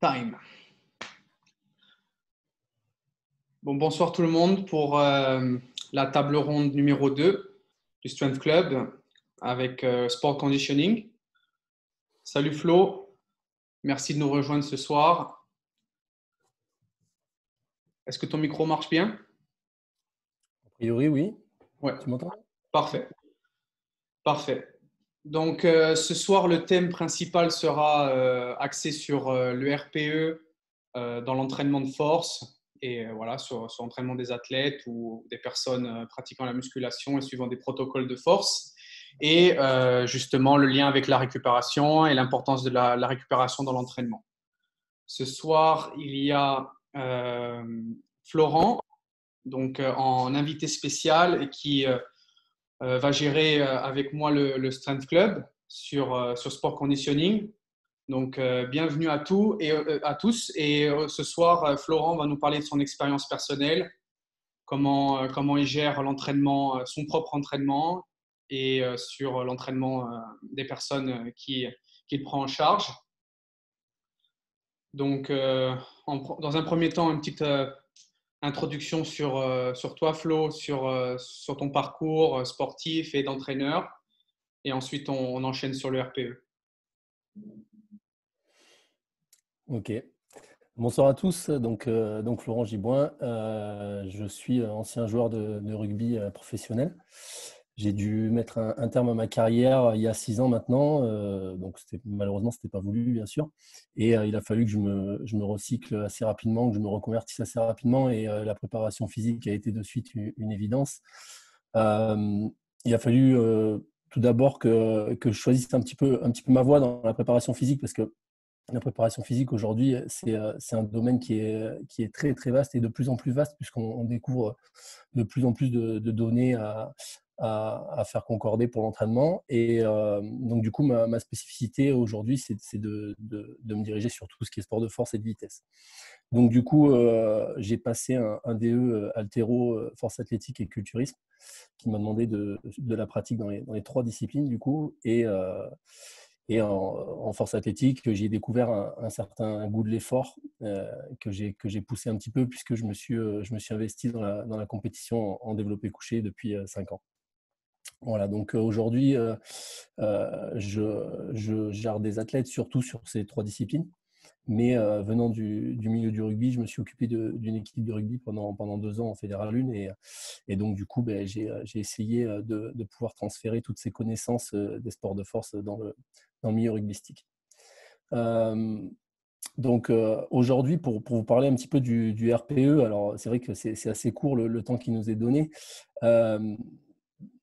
Time. Bon, bonsoir tout le monde pour euh, la table ronde numéro 2 du Strength Club avec euh, Sport Conditioning. Salut Flo, merci de nous rejoindre ce soir. Est-ce que ton micro marche bien? A priori, oui. Ouais. Tu m'entends? Parfait. Parfait. Donc, euh, ce soir, le thème principal sera euh, axé sur euh, le RPE dans l'entraînement de force et voilà, sur, l'entraînement des athlètes ou des personnes pratiquant la musculation et suivant des protocoles de force. Et justement, le lien avec la récupération et l'importance de la, la, récupération dans l'entraînement. Ce soir, il y a Florent, donc en invité spécial, qui euh, va gérer euh, avec moi le, Strength Club sur, euh, sur Sport Conditioning. Donc, bienvenue à, tous et, à tous. Et ce soir, Florent va nous parler de son expérience personnelle, comment, comment il gère l'entraînement, son propre entraînement et sur l'entraînement des personnes qu'il qui prend en charge. Donc, dans un premier temps, une petite introduction sur, euh, sur toi, Flo, sur, euh, sur ton parcours euh, sportif et d'entraîneur. Et ensuite, on, enchaîne sur le RPE. Ok. Bonsoir à tous. Donc, Florent Giboin. je suis ancien joueur de rugby professionnel. J'ai dû mettre un, terme à ma carrière euh, il y a six ans maintenant. Euh, donc malheureusement, ce n'était pas voulu, bien sûr. Et euh, il a fallu que je me, recycle assez rapidement, que je me reconvertisse assez rapidement. Et la préparation physique a été de suite une, évidence. il a fallu tout d'abord que, que, je choisisse un petit, peu, un petit peu ma voie dans la préparation physique parce que la préparation physique aujourd'hui, c'est un domaine qui est, qui est très très vaste et de plus en plus vaste puisqu'on découvre de plus en plus de, de données à, à, faire concorder pour l'entraînement. Et euh, donc, du coup, ma, spécificité aujourd'hui, c'est de, me diriger sur tout ce qui est sport de force et de vitesse. Donc, du coup, euh, j'ai passé un, DE euh, altéro, force athlétique et culturisme, qui m'a demandé de, la pratique dans les, trois disciplines, du coup. Et, en, force athlétique, j'ai découvert un, certain goût de l'effort que j'ai poussé un petit peu puisque je me suis, je me suis investi dans la, compétition en, développé couché depuis cinq ans. Voilà, donc aujourd'hui, je, gère des athlètes surtout sur ces trois disciplines. Mais venant du, milieu du rugby, je me suis occupé d'une équipe de rugby pendant, pendant deux ans en Fédéral 1. Et, et donc, du coup, ben, j'ai essayé de, pouvoir transférer toutes ces connaissances des sports de force dans le, dans le milieu rugbystique. donc aujourd'hui, pour, pour, vous parler un petit peu du, RPE, alors c'est vrai que c'est assez court le, le, temps qui nous est donné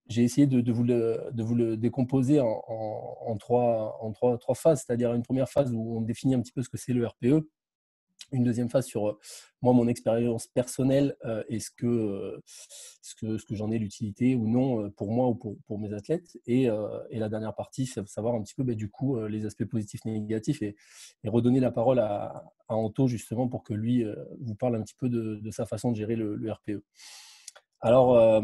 j'ai essayé de, vous le, décomposer en, trois, phases, c'est-à-dire une première phase où on définit un petit peu ce que c'est le RPE, une deuxième phase sur euh, moi, mon expérience personnelle euh, et ce que, euh, ce que, ce que j'en ai l'utilité ou non pour moi ou pour, mes athlètes. Et, la dernière partie, c'est savoir un petit peu bah, du coup les aspects positifs négatifs et, redonner la parole à, Anto justement pour que lui vous parle un petit peu de, sa façon de gérer le RPE. Alors, euh,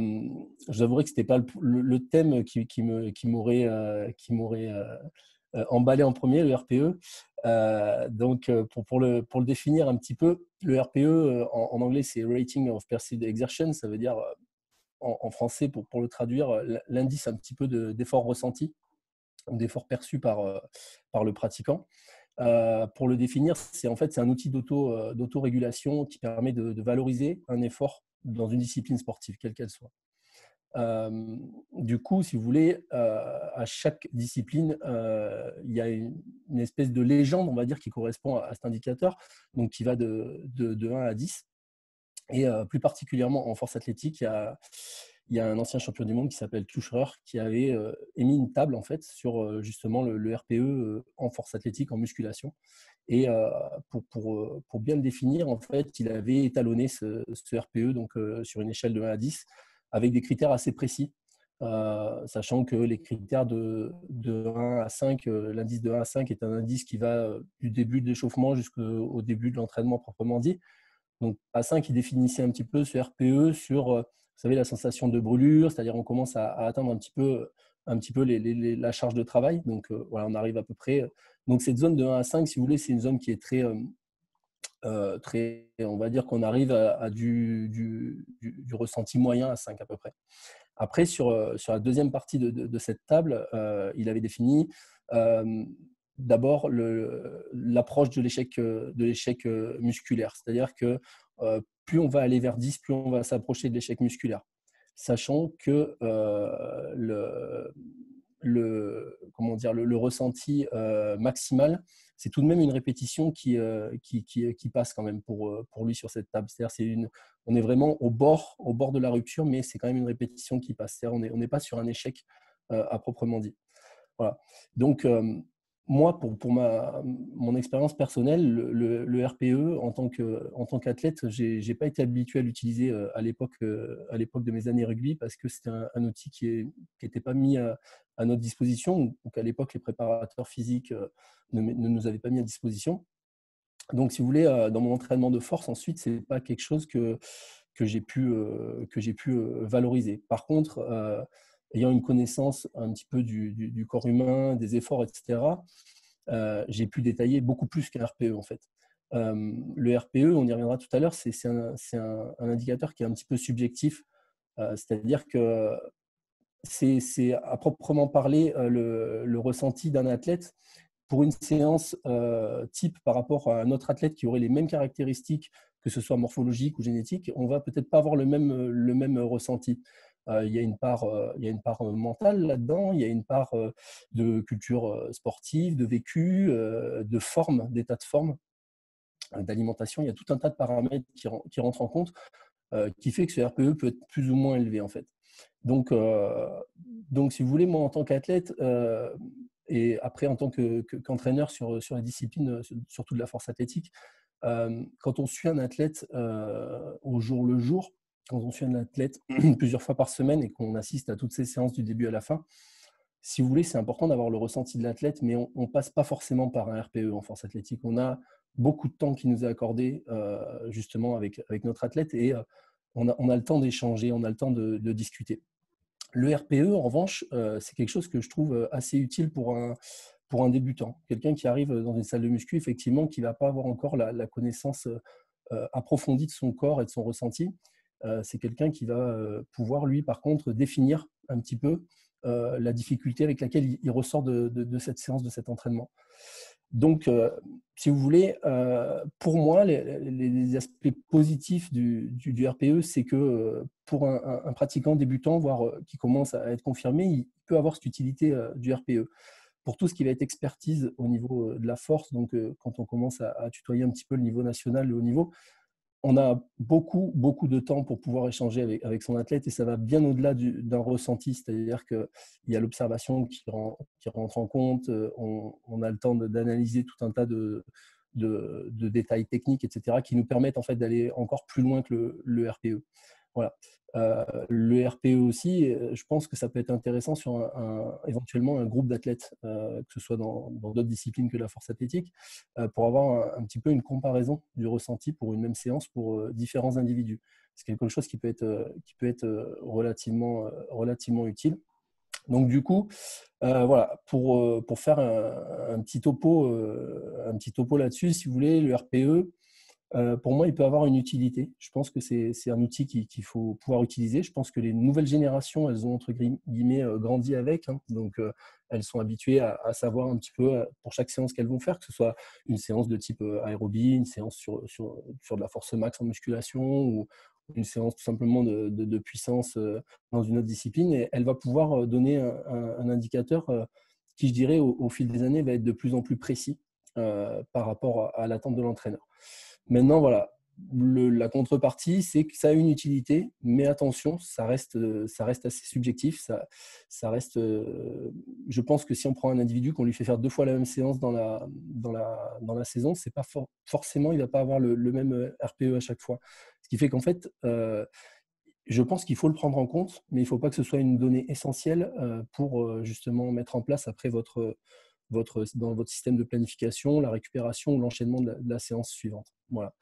je vous avouerai que ce n'était pas le, thème qui, qui m'aurait euh, euh, emballé en premier, le RPE. donc, pour, pour, le, pour, le, définir un petit peu, le RPE, en, anglais, c'est Rating of Perceived Exertion. Ça veut dire, en, français, pour, pour, le traduire, l'indice un petit peu d'effort ressenti d'effort perçu par, par le pratiquant. pour le définir, c'est en fait un outil d'auto-régulation qui permet de, valoriser un effort dans une discipline sportive, quelle qu'elle soit. Euh, du coup, si vous voulez, euh, à chaque discipline, euh, il y a une, espèce de légende, on va dire, qui correspond à, cet indicateur, donc qui va de, de, 1 à 10. Et plus particulièrement en force athlétique, il y a, il y a un ancien champion du monde qui s'appelle Tuscher qui avait émis une table en fait sur justement le, RPE en force athlétique, en musculation. Et pour, pour, pour, bien le définir, en fait, il avait étalonné ce, RPE donc, sur une échelle de 1 à 10 avec des critères assez précis. sachant que les critères de, de 1 à 5, l'indice de 1 à 5 est un indice qui va du début de l'échauffement jusqu'au début de l'entraînement proprement dit. Donc à 5, il définissait un petit peu ce RPE sur savez, la sensation de brûlure, c'est-à-dire on commence à, atteindre un petit peu, un petit peu la charge de travail. Donc euh, voilà, on arrive à peu près. Donc cette zone de 1 à 5, si vous voulez, c'est une zone qui est très, euh, très, on va dire qu'on arrive à, du, du, du, ressenti moyen à 5 à peu près. Après, sur, sur la deuxième partie de, de, cette table, il avait défini d'abord l'approche de l'échec musculaire, c'est-à-dire que plus on va aller vers 10, plus on va s'approcher de l'échec musculaire, sachant que le, le, comment dire, le, ressenti maximal, c'est tout de même une répétition qui, qui, qui, passe quand même pour, pour lui sur cette table. C'est-à-dire, c'est une, on est vraiment au bord, au bord de la rupture, mais c'est quand même une répétition qui passe. C'est-à-dire, on n'est pas sur un échec à proprement dit. Voilà. Donc, moi, pour, pour ma, mon expérience personnelle, le, RPE, en tant, que, en tant qu'athlète, je n'ai pas été habitué à l'utiliser euh, à l'époque, euh, à l'époque de mes années rugby parce que c'était un, outil qui n'était pas mis à, notre disposition. Donc, à l'époque, les préparateurs physiques euh, ne, ne, nous avaient pas mis à disposition. Donc, si vous voulez, dans mon entraînement de force, ensuite, ce n'est pas quelque chose que, que j'ai pu, que j'ai pu valoriser. Par contre, ayant une connaissance un petit peu du, corps humain, des efforts, etc., euh, j'ai pu détailler beaucoup plus qu'un RPE en fait. Euh, le RPE, on y reviendra tout à l'heure, c'est un, indicateur qui est un petit peu subjectif, euh, c'est-à-dire que c'est à proprement parler le, ressenti d'un athlète pour une séance type par rapport à un autre athlète qui aurait les mêmes caractéristiques, que ce soit morphologique ou génétique, on va peut-être pas avoir le même, le même ressenti. Euh, il y a une part, euh, il y a une part euh, mentale là-dedans, il y a une part de culture sportive, de vécu, de forme, d'état de forme, d'alimentation. Il y a tout un tas de paramètres qui, qui rentrent en compte qui fait que ce RPE peut être plus ou moins élevé en fait. Donc, donc si vous voulez, moi en tant qu'athlète et après en tant qu'entraîneur sur, sur les disciplines, surtout de la force athlétique, quand on suit un athlète au jour le jour, quand on suit un athlète plusieurs fois par semaine et qu'on assiste à toutes ces séances du début à la fin, si vous voulez, c'est important d'avoir le ressenti de l'athlète, mais on ne passe pas forcément par un RPE en force athlétique. On a beaucoup de temps qui nous est accordé euh, justement avec, avec notre athlète et euh, on, a, on, a, le temps d'échanger, on a le temps de, discuter. Le RPE, en revanche, euh, c'est quelque chose que je trouve assez utile pour un, pour un débutant. Quelqu'un qui arrive dans une salle de muscu, effectivement, qui ne va pas avoir encore la, la connaissance approfondie de son corps et de son ressenti. Euh, c'est quelqu'un qui va euh, pouvoir, lui, par contre, définir un petit peu euh, la difficulté avec laquelle il, ressort de, cette séance, de cet entraînement. Donc, si vous voulez, pour moi, les, aspects positifs du, RPE, c'est que pour un, pratiquant débutant, voire qui commence à être confirmé, il peut avoir cette utilité du RPE. Pour tout ce qui va être expertise au niveau de la force, donc quand on commence à, à, tutoyer un petit peu le niveau national, le haut niveau, on a beaucoup, beaucoup de temps pour pouvoir échanger avec, son athlète et ça va bien au-delà d'un ressenti, c'est-à-dire qu'il y a l'observation qui, rentre en compte, euh, on, a le temps d'analyser tout un tas de, détails techniques, etc., qui nous permettent en fait d'aller encore plus loin que le RPE. Voilà. Euh, le RPE aussi, euh, je pense que ça peut être intéressant sur éventuellement un groupe d'athlètes, euh, que ce soit dans d'autres disciplines que la force athlétique, pour avoir un, petit peu une comparaison du ressenti pour une même séance pour différents individus. C'est quelque chose qui peut être, qui peut être relativement, relativement utile. Donc du coup, voilà, pour, pour faire un petit topo, un petit topo là-dessus, si vous voulez, le RPE, euh, pour moi, il peut avoir une utilité. Je pense que c'est un outil qu'il faut pouvoir utiliser. Je pense que les nouvelles générations, elles ont entre guillemets euh, grandi avec. Hein. donc, euh, elles sont habituées à, savoir un petit peu pour chaque séance qu'elles vont faire, que ce soit une séance de type aérobie, une séance sur, de la force max en musculation ou une séance tout simplement de, de, puissance dans une autre discipline. Et elle va pouvoir donner un, indicateur qui, je dirais, au, fil des années, va être de plus en plus précis par rapport à l'attente de l'entraîneur. Maintenant, voilà, la contrepartie, c'est que ça a une utilité, mais attention, ça reste, ça reste assez subjectif. Ça, reste, je pense que si on prend un individu, qu'on lui fait faire deux fois la même séance dans la, dans la, dans la saison, c'est pas forcément, il va pas avoir le, même RPE à chaque fois. Ce qui fait qu'en fait, euh, je pense qu'il faut le prendre en compte, mais il ne faut pas que ce soit une donnée essentielle euh, pour euh, justement mettre en place après votre, votre, dans votre système de planification, la récupération ou l'enchaînement de, la séance suivante. Voilà.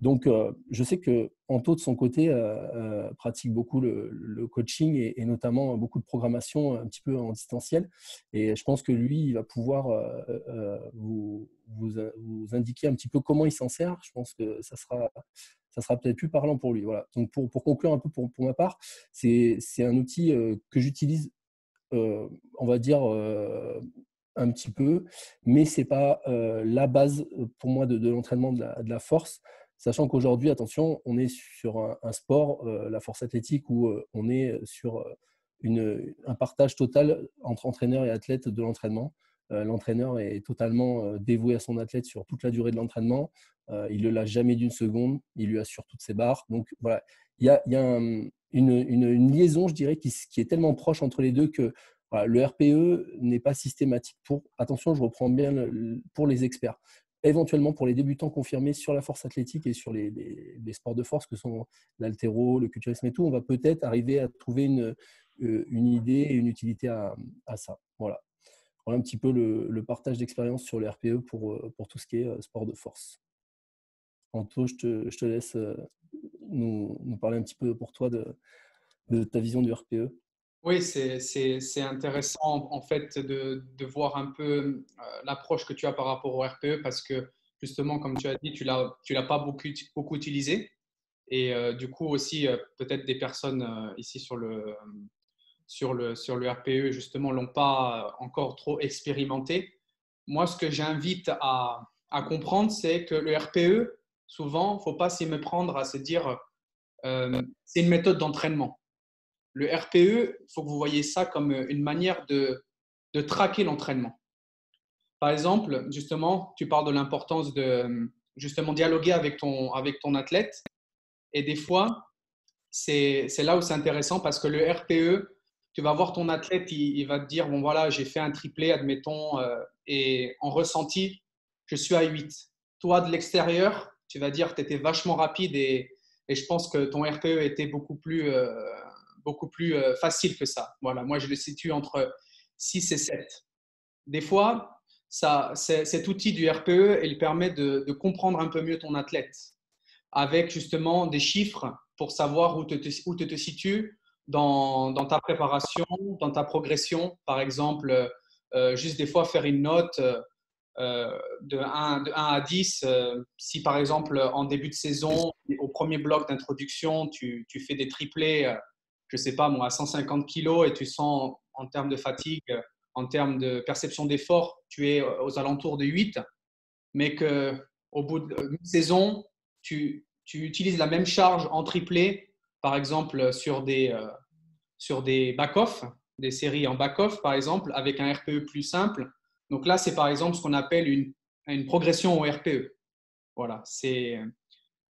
Donc, euh, je sais que Anto, de son côté, euh, euh, pratique beaucoup le, coaching et, notamment beaucoup de programmation un petit peu en distanciel. Et je pense que lui, il va pouvoir vous, vous, vous, indiquer un petit peu comment il s'en sert, je pense que ça sera, ça sera peut-être plus parlant pour lui. Voilà. Donc pour, pour conclure un peu pour, pour ma part, c'est un outil que j'utilise, on va dire, un petit peu, mais ce n'est pas la base pour moi de, l'entraînement de la, force. Sachant qu'aujourd'hui, attention, on est sur un, sport, la force athlétique, où on est sur une, un partage total entre entraîneur et athlète de l'entraînement. L'entraîneur est totalement dévoué à son athlète sur toute la durée de l'entraînement. Il ne le lâche jamais d'une seconde. Il lui assure toutes ses barres. Donc voilà, il y a, y a une, une, liaison, je dirais, qui, est tellement proche entre les deux que le RPE n'est pas systématique pour, attention, je reprends bien pour les experts, éventuellement pour les débutants confirmés sur la force athlétique et sur les, sports de force que sont l'altéro, le culturisme et tout, on va peut-être arriver à trouver une, euh, idée et une utilité à, ça. Voilà. voilà. un petit peu le, partage d'expérience sur le RPE pour, euh, pour tout ce qui est euh, sport de force. Anto, je te, je te laisse nous, parler un petit peu pour toi de ta vision du RPE. Oui, c'est intéressant en fait de, de voir un peu euh, l'approche que tu as par rapport au RPE parce que justement, comme tu as dit, tu ne l'as pas beaucoup, beaucoup utilisé. Et euh, du coup aussi, euh, peut-être des personnes ici sur le, sur, le, sur le RPE, justement, l'ont pas encore trop expérimenté. Moi, ce que j'invite à, à, comprendre, c'est que le RPE, souvent, il ne faut pas s'y méprendre à se dire, c'est une méthode d'entraînement le RPE, il faut que vous voyez ça comme une manière de, traquer l'entraînement. Par exemple, justement, tu parles de l'importance de justement dialoguer avec ton, avec ton athlète. Et des fois, c'est là où c'est intéressant parce que le RPE, tu vas voir ton athlète, il, va te dire, bon voilà, j'ai fait un triplé, admettons, euh, et en ressenti, je suis à 8. Toi, de l'extérieur, tu vas dire, tu étais vachement rapide et, et, je pense que ton RPE était beaucoup plus... Euh, beaucoup plus euh, facile que ça. Voilà, moi, je le situe entre 6 et 7. Des fois, ça, cet outil du RPE, il permet de, comprendre un peu mieux ton athlète avec justement des chiffres pour savoir où tu te, où te, te situes dans, dans, ta préparation, dans ta progression. Par exemple, euh, juste des fois faire une note euh, de, 1, de 1 à 10. si par exemple, en début de saison, au premier bloc d'introduction, tu, tu, fais des triplés je sais pas, moi, à 150 kilos et tu sens en termes de fatigue, en termes de perception d'effort, tu es aux alentours de 8, mais qu'au bout d'une saison, tu, tu, utilises la même charge en triplé, par exemple sur des, euh, sur des back-off, des séries en back-off, par exemple, avec un RPE plus simple. Donc là, c'est par exemple ce qu'on appelle une, une progression au RPE. Voilà, c'est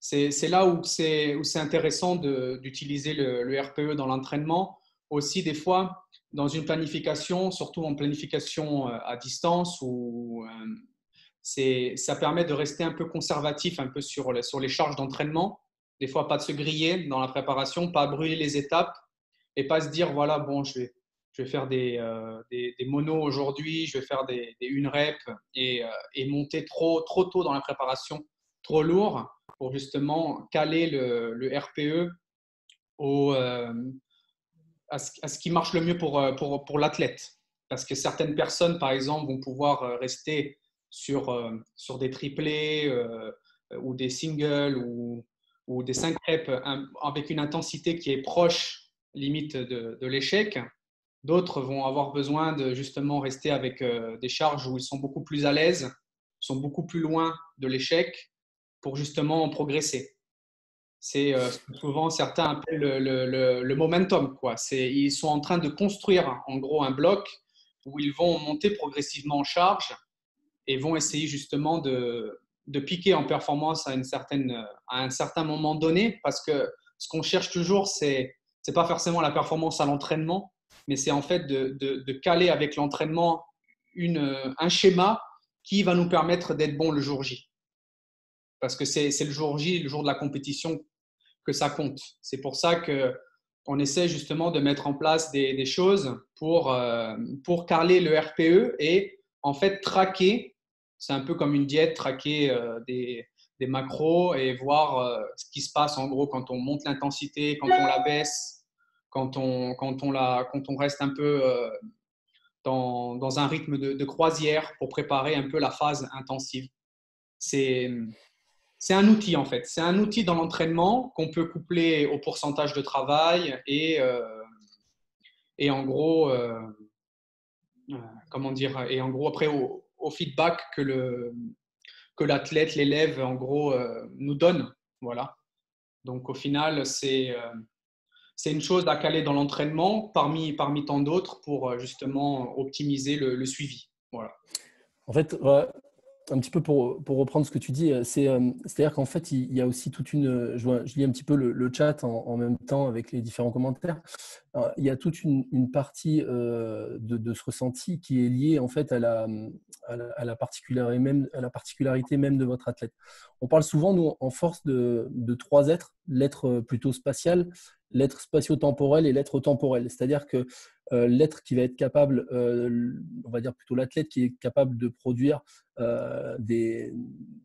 c'est là où c'est intéressant d'utiliser le, RPE dans l'entraînement. Aussi, des fois, dans une planification, surtout en planification euh, à distance, où euh, ça permet de rester un peu conservatif un peu sur, les charges d'entraînement. Des fois, pas de se griller dans la préparation, pas brûler les étapes et pas se dire, voilà, bon, je vais, faire des, euh, des, monos aujourd'hui, je vais faire des, des une rep et, et monter trop, trop tôt dans la préparation, trop lourd pour justement caler le, RPE au, euh, à, ce, qui marche le mieux pour, euh, pour, pour l'athlète. Parce que certaines personnes, par exemple, vont pouvoir euh, rester sur, sur des triplés ou des singles ou, ou des 5 reps avec une intensité qui est proche limite de, de l'échec. D'autres vont avoir besoin de justement rester avec des charges où ils sont beaucoup plus à l'aise, sont beaucoup plus loin de l'échec pour justement progresser. C'est euh, souvent certains appellent le, le, momentum. Quoi. Ils sont en train de construire en gros un bloc où ils vont monter progressivement en charge et vont essayer justement de, de piquer en performance à, une certaine, à un certain moment donné parce que ce qu'on cherche toujours, c'est n'est pas forcément la performance à l'entraînement, mais c'est en fait de, de, de caler avec l'entraînement un schéma qui va nous permettre d'être bon le jour J parce que c'est le jour J, le jour de la compétition, que ça compte. C'est pour ça qu'on essaie justement de mettre en place des, choses pour, euh, pour caler le RPE et en fait traquer, c'est un peu comme une diète, traquer euh, des, des, macros et voir euh, ce qui se passe en gros quand on monte l'intensité, quand on la baisse, quand on, quand on, la, quand on reste un peu dans, dans, un rythme de, de croisière pour préparer un peu la phase intensive. c'est c'est un outil en fait. C'est un outil dans l'entraînement qu'on peut coupler au pourcentage de travail et, euh, et en gros, euh, euh, comment dire, et en gros après au, feedback que le que l'athlète, l'élève, en gros, nous donne. Voilà. Donc au final, c'est c'est une chose à caler dans l'entraînement parmi, parmi tant d'autres pour justement optimiser le, le suivi. Voilà. En fait, un petit peu pour, reprendre ce que tu dis, c'est, euh, c'est-à-dire qu'en fait, il, y a aussi toute une. Je, je lis un petit peu le, chat en, même temps avec les différents commentaires. il y a toute une, partie euh, de, ce ressenti qui est liée en fait à la, particularité, même, de votre athlète. On parle souvent, nous, en force, de, trois êtres l'être plutôt spatial, l'être spatio-temporel et l'être temporel. C'est-à-dire que euh, l'être qui va être capable, euh, on va dire plutôt l'athlète qui est capable de produire euh, des,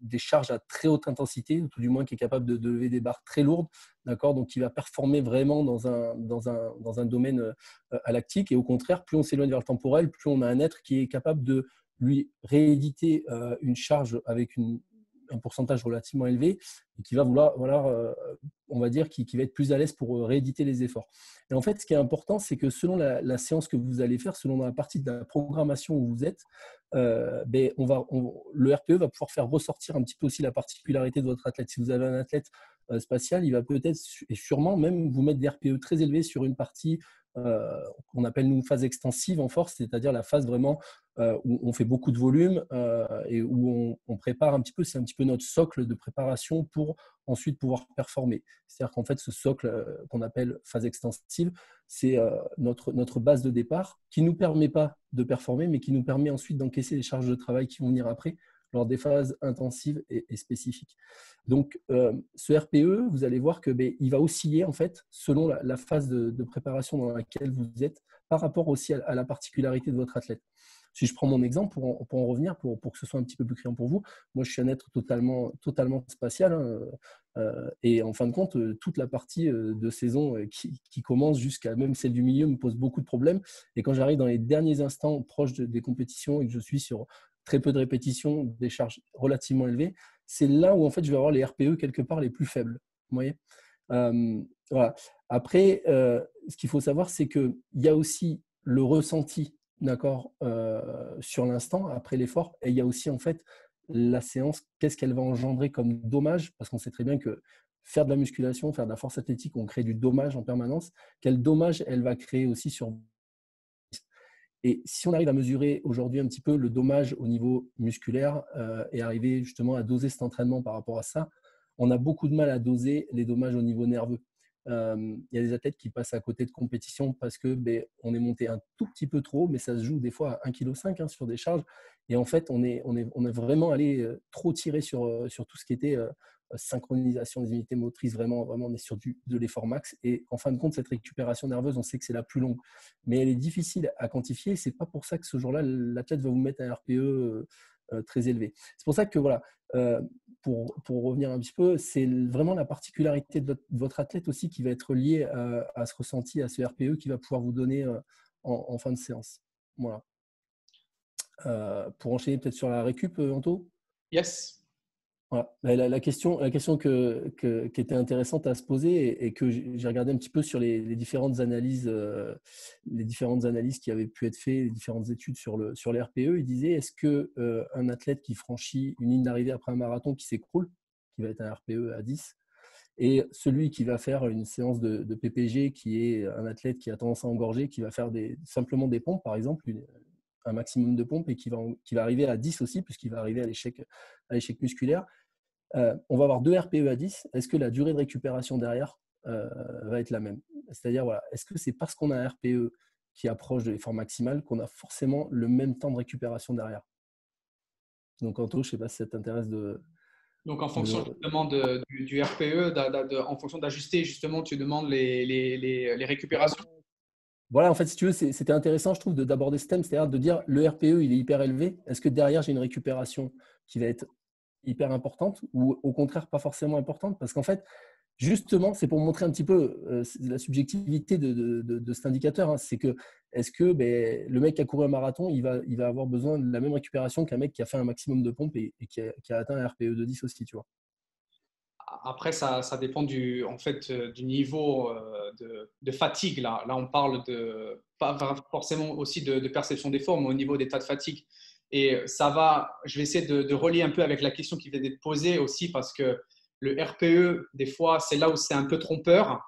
des, charges à très haute intensité, ou tout du moins qui est capable de, lever des barres très lourdes, d'accord? Donc qui va performer vraiment dans un, dans un, dans un domaine lactique. Et au contraire, plus on s'éloigne vers le temporel, plus on a un être qui est capable de lui rééditer une charge avec un pourcentage relativement élevé et qui va vouloir, euh, on va dire, qui, va être plus à l'aise pour euh, rééditer les efforts. Et en fait, ce qui est important, c'est que selon la, séance que vous allez faire, selon la partie de la programmation où vous êtes, euh, ben, on va, le RPE va pouvoir faire ressortir un petit peu aussi la particularité de votre athlète. Si vous avez un athlète spatial, il va peut-être et sûrement même vous mettre des RPE très élevés sur une partie euh, qu'on appelle nous phase extensive en force, c'est-à-dire la phase vraiment euh, où on fait beaucoup de volume euh, et où on, prépare un petit peu, c'est un petit peu notre socle de préparation pour ensuite pouvoir performer. C'est-à-dire qu'en fait, ce socle qu'on appelle phase extensive, c'est notre, notre base de départ qui ne nous permet pas de performer, mais qui nous permet ensuite d'encaisser les charges de travail qui vont venir après lors des phases intensives et, spécifiques. Donc, euh, ce RPE, vous allez voir que ben, il va osciller en fait selon la, phase de, préparation dans laquelle vous êtes, par rapport aussi à, la particularité de votre athlète. Si je prends mon exemple pour en, pour en revenir, pour, pour, que ce soit un petit peu plus criant pour vous, moi je suis un être totalement, totalement spatial hein, euh, et en fin de compte, toute la partie euh, de saison qui, qui commence jusqu'à même celle du milieu me pose beaucoup de problèmes. Et quand j'arrive dans les derniers instants proches des compétitions et que je suis sur très peu de répétitions, des charges relativement élevées, c'est là où en fait je vais avoir les RPE quelque part les plus faibles. Euh. Après, euh, ce qu'il faut savoir, c'est qu'il y a aussi le ressenti d'accord, euh, sur l'instant après l'effort, et il y a aussi en fait la séance, qu'est-ce qu'elle va engendrer comme dommage, parce qu'on sait très bien que faire de la musculation, faire de la force athlétique, on crée du dommage en permanence. Quel dommage elle va créer aussi sur et si on arrive à mesurer aujourd'hui un petit peu le dommage au niveau musculaire euh, et arriver justement à doser cet entraînement par rapport à ça, on a beaucoup de mal à doser les dommages au niveau nerveux. Euh, il y a des athlètes qui passent à côté de compétition parce que ben, on est monté un tout petit peu trop, mais ça se joue des fois à 1,5 kg hein, sur des charges. Et en fait, on est, on est, on vraiment allé euh, trop tirer sur tout ce qui était synchronisation des unités motrices, vraiment, vraiment, on est sur du, de l'effort max. Et en fin de compte, cette récupération nerveuse, on sait que c'est la plus longue, mais elle est difficile à quantifier. C'est pas pour ça que ce jour-là, l'athlète va vous mettre un RPE euh, euh, très élevé. C'est pour ça que voilà, euh, pour, pour, revenir un petit peu, c'est vraiment la particularité de votre, athlète aussi qui va être liée à, ce ressenti, à ce RPE qui va pouvoir vous donner en, en, fin de séance. Voilà. pour enchaîner peut-être sur la récup, Anto? Yes. Bah, la, question, qui était intéressante à se poser et, que j'ai regardé un petit peu sur les, différentes analyses, euh, les différentes analyses qui avaient pu être faites, les différentes études sur le sur les RPE, il disait est-ce que euh, un athlète qui franchit une ligne d'arrivée après un marathon qui s'écroule, qui va être un RPE à 10, et celui qui va faire une séance de, PPG, qui est un athlète qui a tendance à engorger, qui va faire simplement des pompes, par exemple, un maximum de pompes et qui va, qui va arriver à 10 aussi, puisqu'il va arriver à l'échec musculaire. Euh, on va avoir deux RPE à 10. Est-ce que la durée de récupération derrière euh, va être la même? C'est-à-dire, voilà, est-ce que c'est parce qu'on a un RPE qui approche de l'effort maximal qu'on a forcément le même temps de récupération derrière? Donc, Anto, je ne sais pas si ça t'intéresse de. Donc, en fonction justement du, RPE, en fonction d'ajuster, justement, tu demandes les, les, récupérations voilà, en fait, si tu veux, c'était intéressant, je trouve, d'aborder ce thème, c'est-à-dire de dire le RPE, il est hyper élevé. Est-ce que derrière, j'ai une récupération qui va être hyper importante ou au contraire pas forcément importante? Parce qu'en fait, justement, c'est pour montrer un petit peu euh, la subjectivité de, cet indicateur. Hein. c'est que est-ce que ben, le mec qui a couru un marathon, il va, il va avoir besoin de la même récupération qu'un mec qui a fait un maximum de pompes et, qui, a, atteint un RPE de 10 aussi, tu vois? Après, ça, ça, dépend du, en fait, euh, du niveau euh, de, fatigue. Là. là, on parle de, pas forcément aussi de, perception des formes, mais au niveau d'état de fatigue. Et ça va, je vais essayer de, relier un peu avec la question qui vient d'être posée aussi, parce que le RPE, des fois, c'est là où c'est un peu trompeur,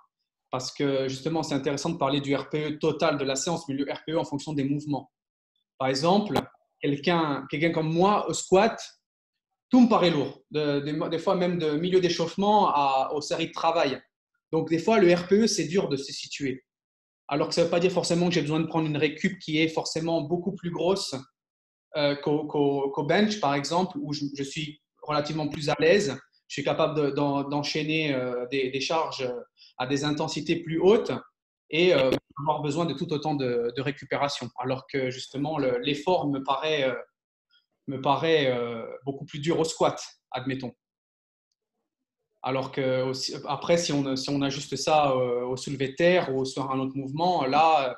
parce que justement, c'est intéressant de parler du RPE total de la séance, mais le RPE en fonction des mouvements. Par exemple, quelqu'un quelqu'un comme moi au squat, tout me paraît lourd, des fois même de milieu d'échauffement aux séries de travail. Donc, des fois, le RPE, c'est dur de se situer. Alors que ça ne veut pas dire forcément que j'ai besoin de prendre une récup qui est forcément beaucoup plus grosse euh, qu'au bench, par exemple, où je, suis relativement plus à l'aise. Je suis capable d'enchaîner euh, des, charges à des intensités plus hautes et euh, avoir besoin de tout autant de, récupération. Alors que justement, l'effort me paraît, me paraît beaucoup plus dur au squat, admettons. Alors que après, si on, si on ajuste ça au soulevé de terre ou sur un autre mouvement, là,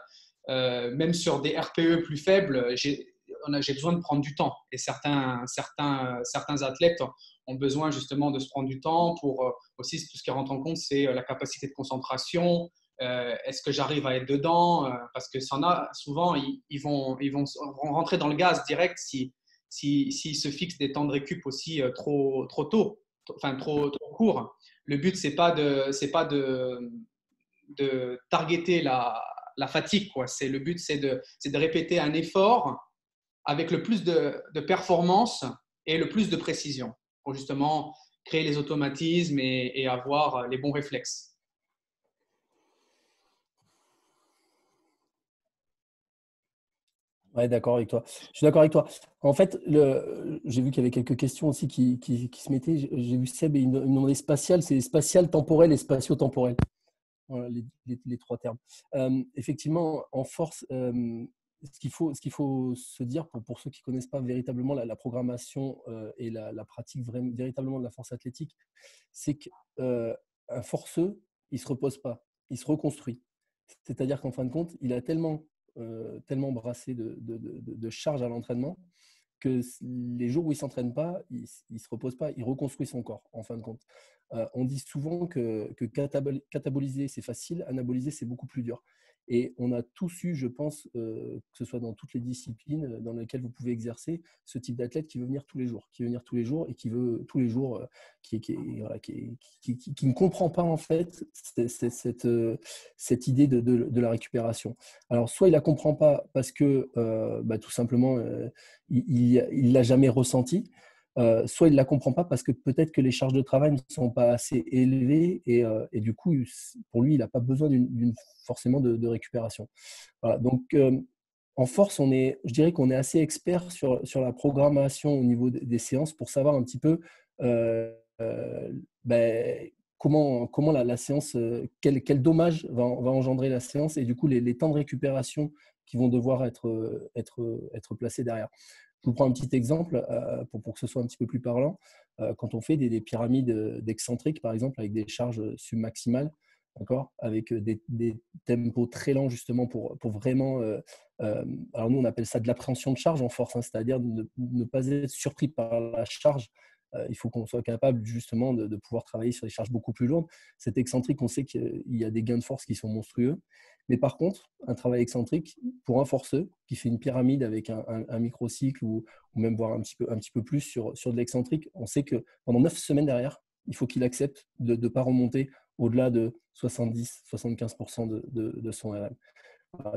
même sur des RPE plus faibles, j'ai besoin de prendre du temps. Et certains, certains, certains athlètes ont besoin justement de se prendre du temps pour euh, aussi tout ce qui rentre en compte, c'est euh, la capacité de concentration. Euh, est-ce que j'arrive à être dedans Parce que ça a souvent, ils, vont, ils vont rentrer dans le gaz direct si s'ils si, se fixent des temps de récup aussi trop, trop tôt, enfin trop, trop court. Le but, c'est pas de, c'est pas de, de targeter la, la fatigue. Quoi. C'est, le but, c'est de, c'est de répéter un effort avec le plus de, performance et le plus de précision pour justement créer les automatismes et, avoir les bons réflexes. Oui, d'accord avec toi. Je suis d'accord avec toi. En fait, j'ai vu qu'il y avait quelques questions aussi qui, se mettaient. J'ai vu Seb, il me demandait spatial, c'est spatial, temporel et spatio-temporel. Voilà, les, trois termes. Euh, effectivement, en force, euh, ce qu'il faut, qu'il faut se dire pour, pour ceux qui ne connaissent pas véritablement la, programmation euh, et la, pratique véritablement de la force athlétique, c'est qu'un forceux, il ne se repose pas, il se reconstruit. C'est-à-dire qu'en fin de compte, il a tellement, euh, tellement brassé de, de, de, charges à l'entraînement que les jours où il ne s'entraîne pas, il ne se repose pas, il reconstruit son corps, en fin de compte. on dit souvent que, que cataboliser, c'est facile, anaboliser, c'est beaucoup plus dur. Et on a tous eu, je pense, euh, que ce soit dans toutes les disciplines euh, dans lesquelles vous pouvez exercer, ce type d'athlète qui veut venir tous les jours, qui veut venir tous les jours et qui veut tous les jours, euh, qui, ne comprend pas en fait cette, cette, idée de, de, la récupération. Alors, soit il la comprend pas parce que bah, tout simplement, il ne l'a jamais ressenti. Euh, soit il ne la comprend pas parce que peut-être que les charges de travail ne sont pas assez élevées et, euh, du coup, pour lui, il n'a pas besoin d'une forcément de, récupération. donc, euh, en force, on est, je dirais qu'on est assez expert sur, sur la programmation au niveau des, séances pour savoir un petit peu ben, comment, comment la, séance, quel, quel, dommage va, va, engendrer la séance et du coup les, les, temps de récupération qui vont devoir être, être, être placés derrière. Je vous prends un petit exemple euh, pour, que ce soit un petit peu plus parlant. Euh, quand on fait des, pyramides euh, d'excentriques, par exemple, avec des charges submaximales, avec des, tempos très lents justement pour, pour vraiment. alors nous, on appelle ça de l'appréhension de charge en force, hein, c'est-à-dire ne, ne, pas être surpris par la charge. il faut qu'on soit capable justement de, de, pouvoir travailler sur des charges beaucoup plus lourdes. Cet excentrique, on sait qu'il y a des gains de force qui sont monstrueux. Mais par contre, un travail excentrique pour un forceux qui fait une pyramide avec un, microcycle ou, même voir un petit peu, plus sur, de l'excentrique, on sait que pendant neuf semaines derrière, il faut qu'il accepte de ne pas remonter au-delà de 70-75% de, de, son RM.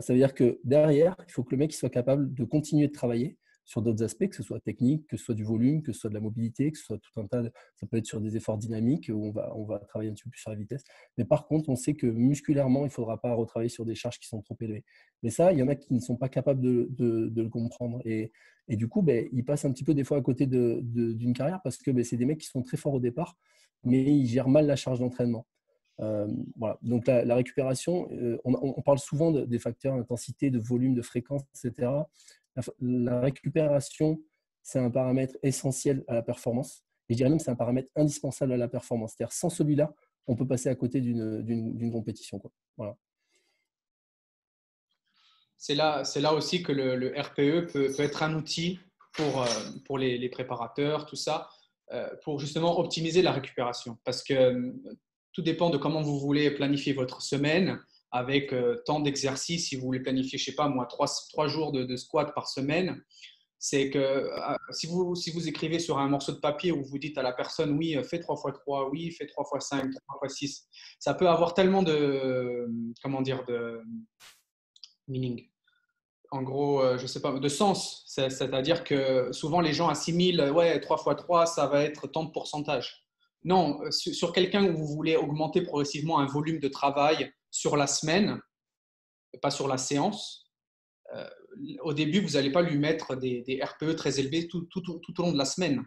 Ça veut dire que derrière, il faut que le mec soit capable de continuer de travailler sur d'autres aspects, que ce soit technique, que ce soit du volume, que ce soit de la mobilité, que ce soit tout un tas ça peut être sur des efforts dynamiques où on va, on va travailler un petit peu plus sur la vitesse. Mais par contre, on sait que musculairement, il ne faudra pas retravailler sur des charges qui sont trop élevées. Mais ça, il y en a qui ne sont pas capables de, de, le comprendre. Et, et, du coup, ben, ils passent un petit peu des fois à côté d'une carrière parce que ben, c'est des mecs qui sont très forts au départ, mais ils gèrent mal la charge d'entraînement. Euh, voilà. Donc la, récupération, euh, on, parle souvent des facteurs d'intensité, de volume, de fréquence, etc la, récupération, c'est un paramètre essentiel à la performance. Je dirais même c'est un paramètre indispensable à la performance. C'est-à-dire sans celui-là, on peut passer à côté d'une compétition. Voilà. C'est là, là aussi que le, RPE peut, être un outil pour, euh, pour les, préparateurs, tout ça, euh, pour justement optimiser la récupération. Parce que euh, tout dépend de comment vous voulez planifier votre semaine avec tant d'exercices. Si vous voulez planifier, je sais pas moi, trois, trois jours de, de, squat par semaine, c'est que si vous, si vous écrivez sur un morceau de papier où vous dites à la personne oui, fais 3 x 3, oui, fais 3 x 5, 3 x 6, ça peut avoir tellement de, comment dire, de meaning en gros, euh, je sais pas, de sens. C'est-à-dire que souvent les gens assimilent, ouais, 3 x 3, ça va être tant de pourcentage. Non, euh, sur quelqu'un où vous voulez augmenter progressivement un volume de travail sur la semaine, pas sur la séance, euh, au début, vous n'allez pas lui mettre des, RPE très élevés tout, au long de la semaine.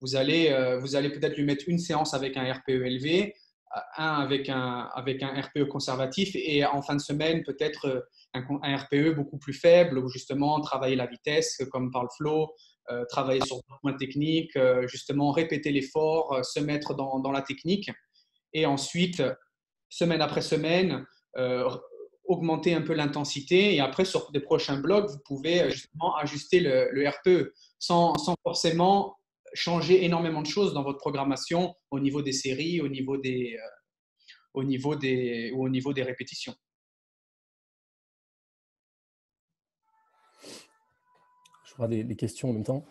Vous allez, vous allez peut-être lui mettre une séance avec un RPE élevé, un avec un, avec un RPE conservatif et en fin de semaine, peut-être un, RPE beaucoup plus faible où justement travailler la vitesse comme par le flow, euh, travailler sur des points techniques, euh, justement répéter l'effort, euh, se mettre dans, dans, la technique et ensuite, semaine après semaine, augmenter un peu l'intensité et après sur des prochains blocs, vous pouvez justement ajuster le, RPE sans, sans, forcément changer énormément de choses dans votre programmation au niveau des séries, des, ou au niveau des répétitions. Des, questions en même temps.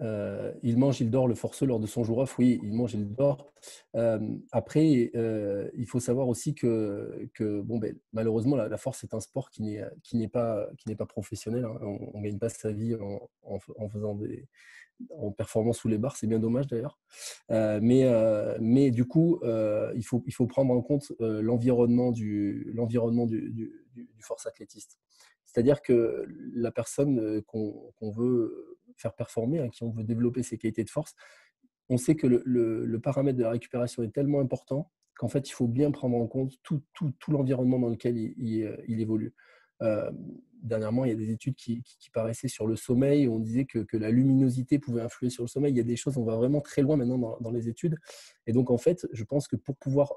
Euh, il mange, il dort le forceux lors de son jour off. Oui, il mange, il dort. Euh, après, euh, il faut savoir aussi que, bon, ben, malheureusement, la, force est un sport qui n'est pas, professionnel. Hein. On ne gagne pas sa vie en, faisant des en performance sous les barres, c'est bien dommage d'ailleurs. mais, du coup, il, faut, prendre en compte l'environnement du force athlétiste. C'est-à-dire que la personne euh, qu'on veut faire performer, à hein, qui on veut développer ses qualités de force, on sait que le, paramètre de la récupération est tellement important qu'en fait, il faut bien prendre en compte tout, l'environnement dans lequel il, euh, évolue. Euh, dernièrement, il y a des études qui, paraissaient sur le sommeil. On disait que, la luminosité pouvait influer sur le sommeil. Il y a des choses, on va vraiment très loin maintenant dans, les études. Et donc, en fait, je pense que pour pouvoir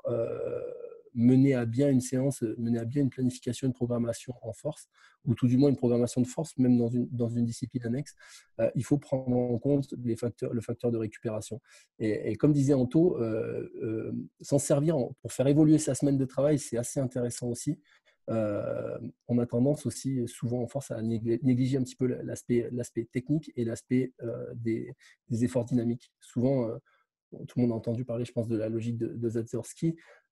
mener à bien une séance, mener à bien une planification, une programmation en force, ou tout du moins une programmation de force, même dans une, dans une discipline annexe, euh, il faut prendre en compte les facteurs, le facteur de récupération. Et, comme disait Anto, euh, euh, s'en servir pour faire évoluer sa semaine de travail, c'est assez intéressant aussi. on a tendance aussi souvent en force à négliger un petit peu l'aspect technique et l'aspect des, des, efforts dynamiques. Souvent, tout le monde a entendu parler, je pense, de la logique de, de.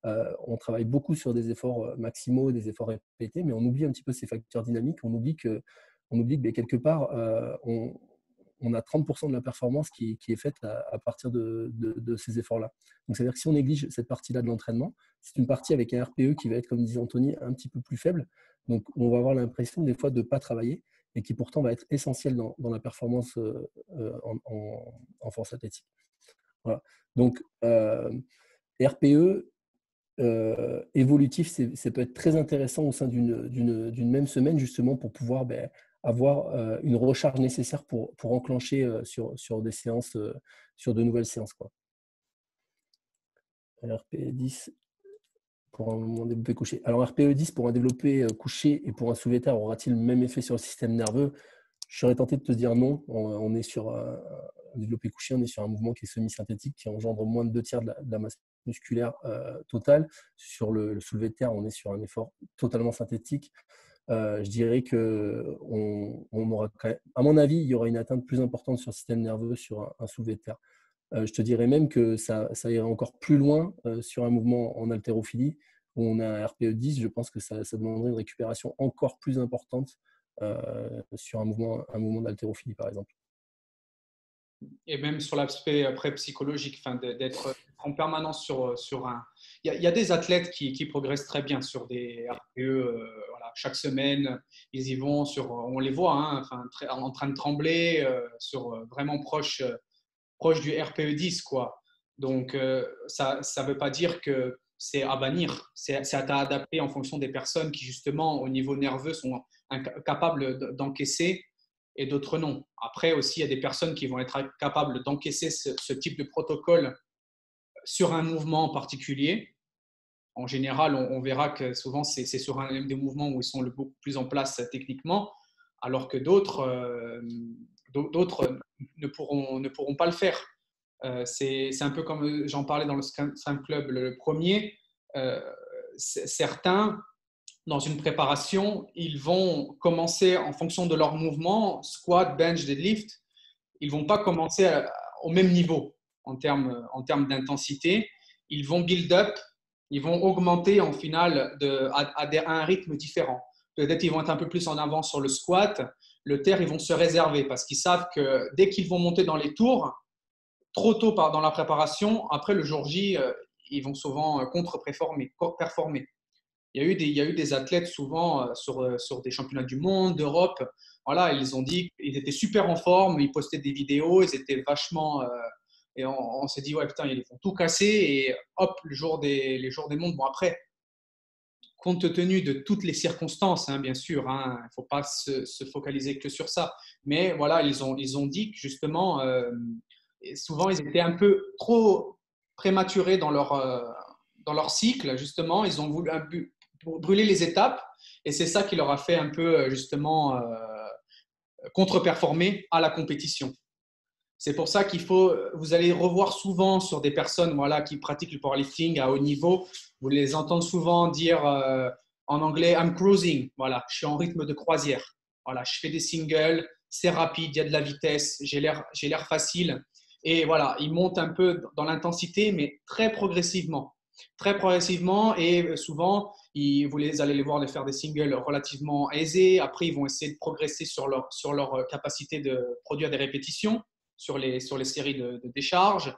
Euh, on travaille beaucoup sur des efforts euh, maximaux, des efforts répétés, mais on oublie un petit peu ces facteurs dynamiques. On oublie que, oublie que ben, quelque part, euh, on, a 30% de la performance qui, est faite à, partir de, ces efforts-là. Donc, c'est-à-dire que si on néglige cette partie-là de l'entraînement, c'est une partie avec un RPE qui va être, comme disait Anthony, un petit peu plus faible. Donc, on va avoir l'impression des fois de ne pas travailler et qui pourtant va être essentiel dans, la performance en, force athlétique. Voilà. Donc, RPE, euh, évolutif, ça peut être très intéressant au sein d'une même semaine, justement, pour pouvoir ben, avoir euh, une recharge nécessaire pour, enclencher euh, sur, des séances, sur de nouvelles séances. RPE 10 pour un développé couché. Alors, RPE 10 pour un développé couché et pour un soulevé aura-t-il le même effet sur le système nerveux? Je serais tenté de te dire non. On, est sur développé couché, on est sur un mouvement qui est semi-synthétique, qui engendre moins de deux tiers de la masse musculaire euh, totale. Sur le, soulevé de terre, on est sur un effort totalement synthétique. Euh, je dirais que on, aura à mon avis, il y aura une atteinte plus importante sur le système nerveux sur un, soulevé de terre. Euh, je te dirais même que ça, ça irait encore plus loin sur un mouvement en haltérophilie où on a un RPE 10. Je pense que ça, ça demanderait une récupération encore plus importante sur un mouvement, un mouvement d'haltérophilie, par exemple et même sur l'aspect après psychologique, d'être en permanence sur, sur un. Il y, a, des athlètes qui, progressent très bien sur des RPE. Euh, voilà, chaque semaine, ils y vont sur. On les voit, hein, enfin, en train de trembler, euh, sur euh, vraiment proche, proche du RPE 10, quoi. Donc, ça ne veut pas dire que c'est à bannir. C'est à adapter en fonction des personnes qui, justement, au niveau nerveux, sont capables d'encaisser et d'autres non. Après aussi, il y a des personnes qui vont être capables d'encaisser ce, type de protocole sur un mouvement particulier en général, on, verra que souvent, c'est sur un des mouvements où ils sont le plus en place techniquement, alors que d'autres euh, ne pourront, ne pourront pas le faire. Euh, c'est un peu comme j'en parlais dans le Scrum Club, le premier. Euh, certains, dans une préparation, ils vont commencer en fonction de leur mouvement, squat, bench, deadlift. Ils vont pas commencer au même niveau en termes, en termes d'intensité. Ils vont build up ils vont augmenter en finale à, un rythme différent. Peut-être qu'ils vont être un peu plus en avant sur le squat. Le terre, ils vont se réserver parce qu'ils savent que dès qu'ils vont monter dans les tours, trop tôt dans la préparation, après le jour J, euh, ils vont souvent euh, contre-performer. Il y, a eu des, il y a eu des athlètes souvent euh, sur, sur des championnats du monde, d'Europe. Voilà, ils ont dit qu'ils étaient super en forme, ils postaient des vidéos, ils étaient vachement et on, s'est dit, ouais, putain, ils vont tout casser. Et hop, le jour des, les jours des mondes. Bon, après, compte tenu de toutes les circonstances, hein, bien sûr, hein, il ne faut pas se, focaliser que sur ça. Mais voilà, ils ont, ils ont dit que justement, euh, souvent, ils étaient un peu trop prématurés dans leur, euh, dans leur cycle, justement. Ils ont voulu brûler les étapes. Et c'est ça qui leur a fait un peu, euh, justement, contre-performer à la compétition. C'est pour ça qu'il faut, vous allez revoir souvent sur des personnes voilà, qui pratiquent le powerlifting à haut niveau, vous les entendez souvent dire euh, en anglais I'm cruising, voilà, je suis en rythme de croisière. Voilà, je fais des singles, c'est rapide, il y a de la vitesse, j'ai l'air facile. Et voilà, ils montent un peu dans l'intensité, mais très progressivement. Très progressivement et souvent, ils, vous allez les voir les faire des singles relativement aisés. Après, ils vont essayer de progresser sur leur, sur leur capacité de produire des répétitions sur les, sur les séries de, décharges.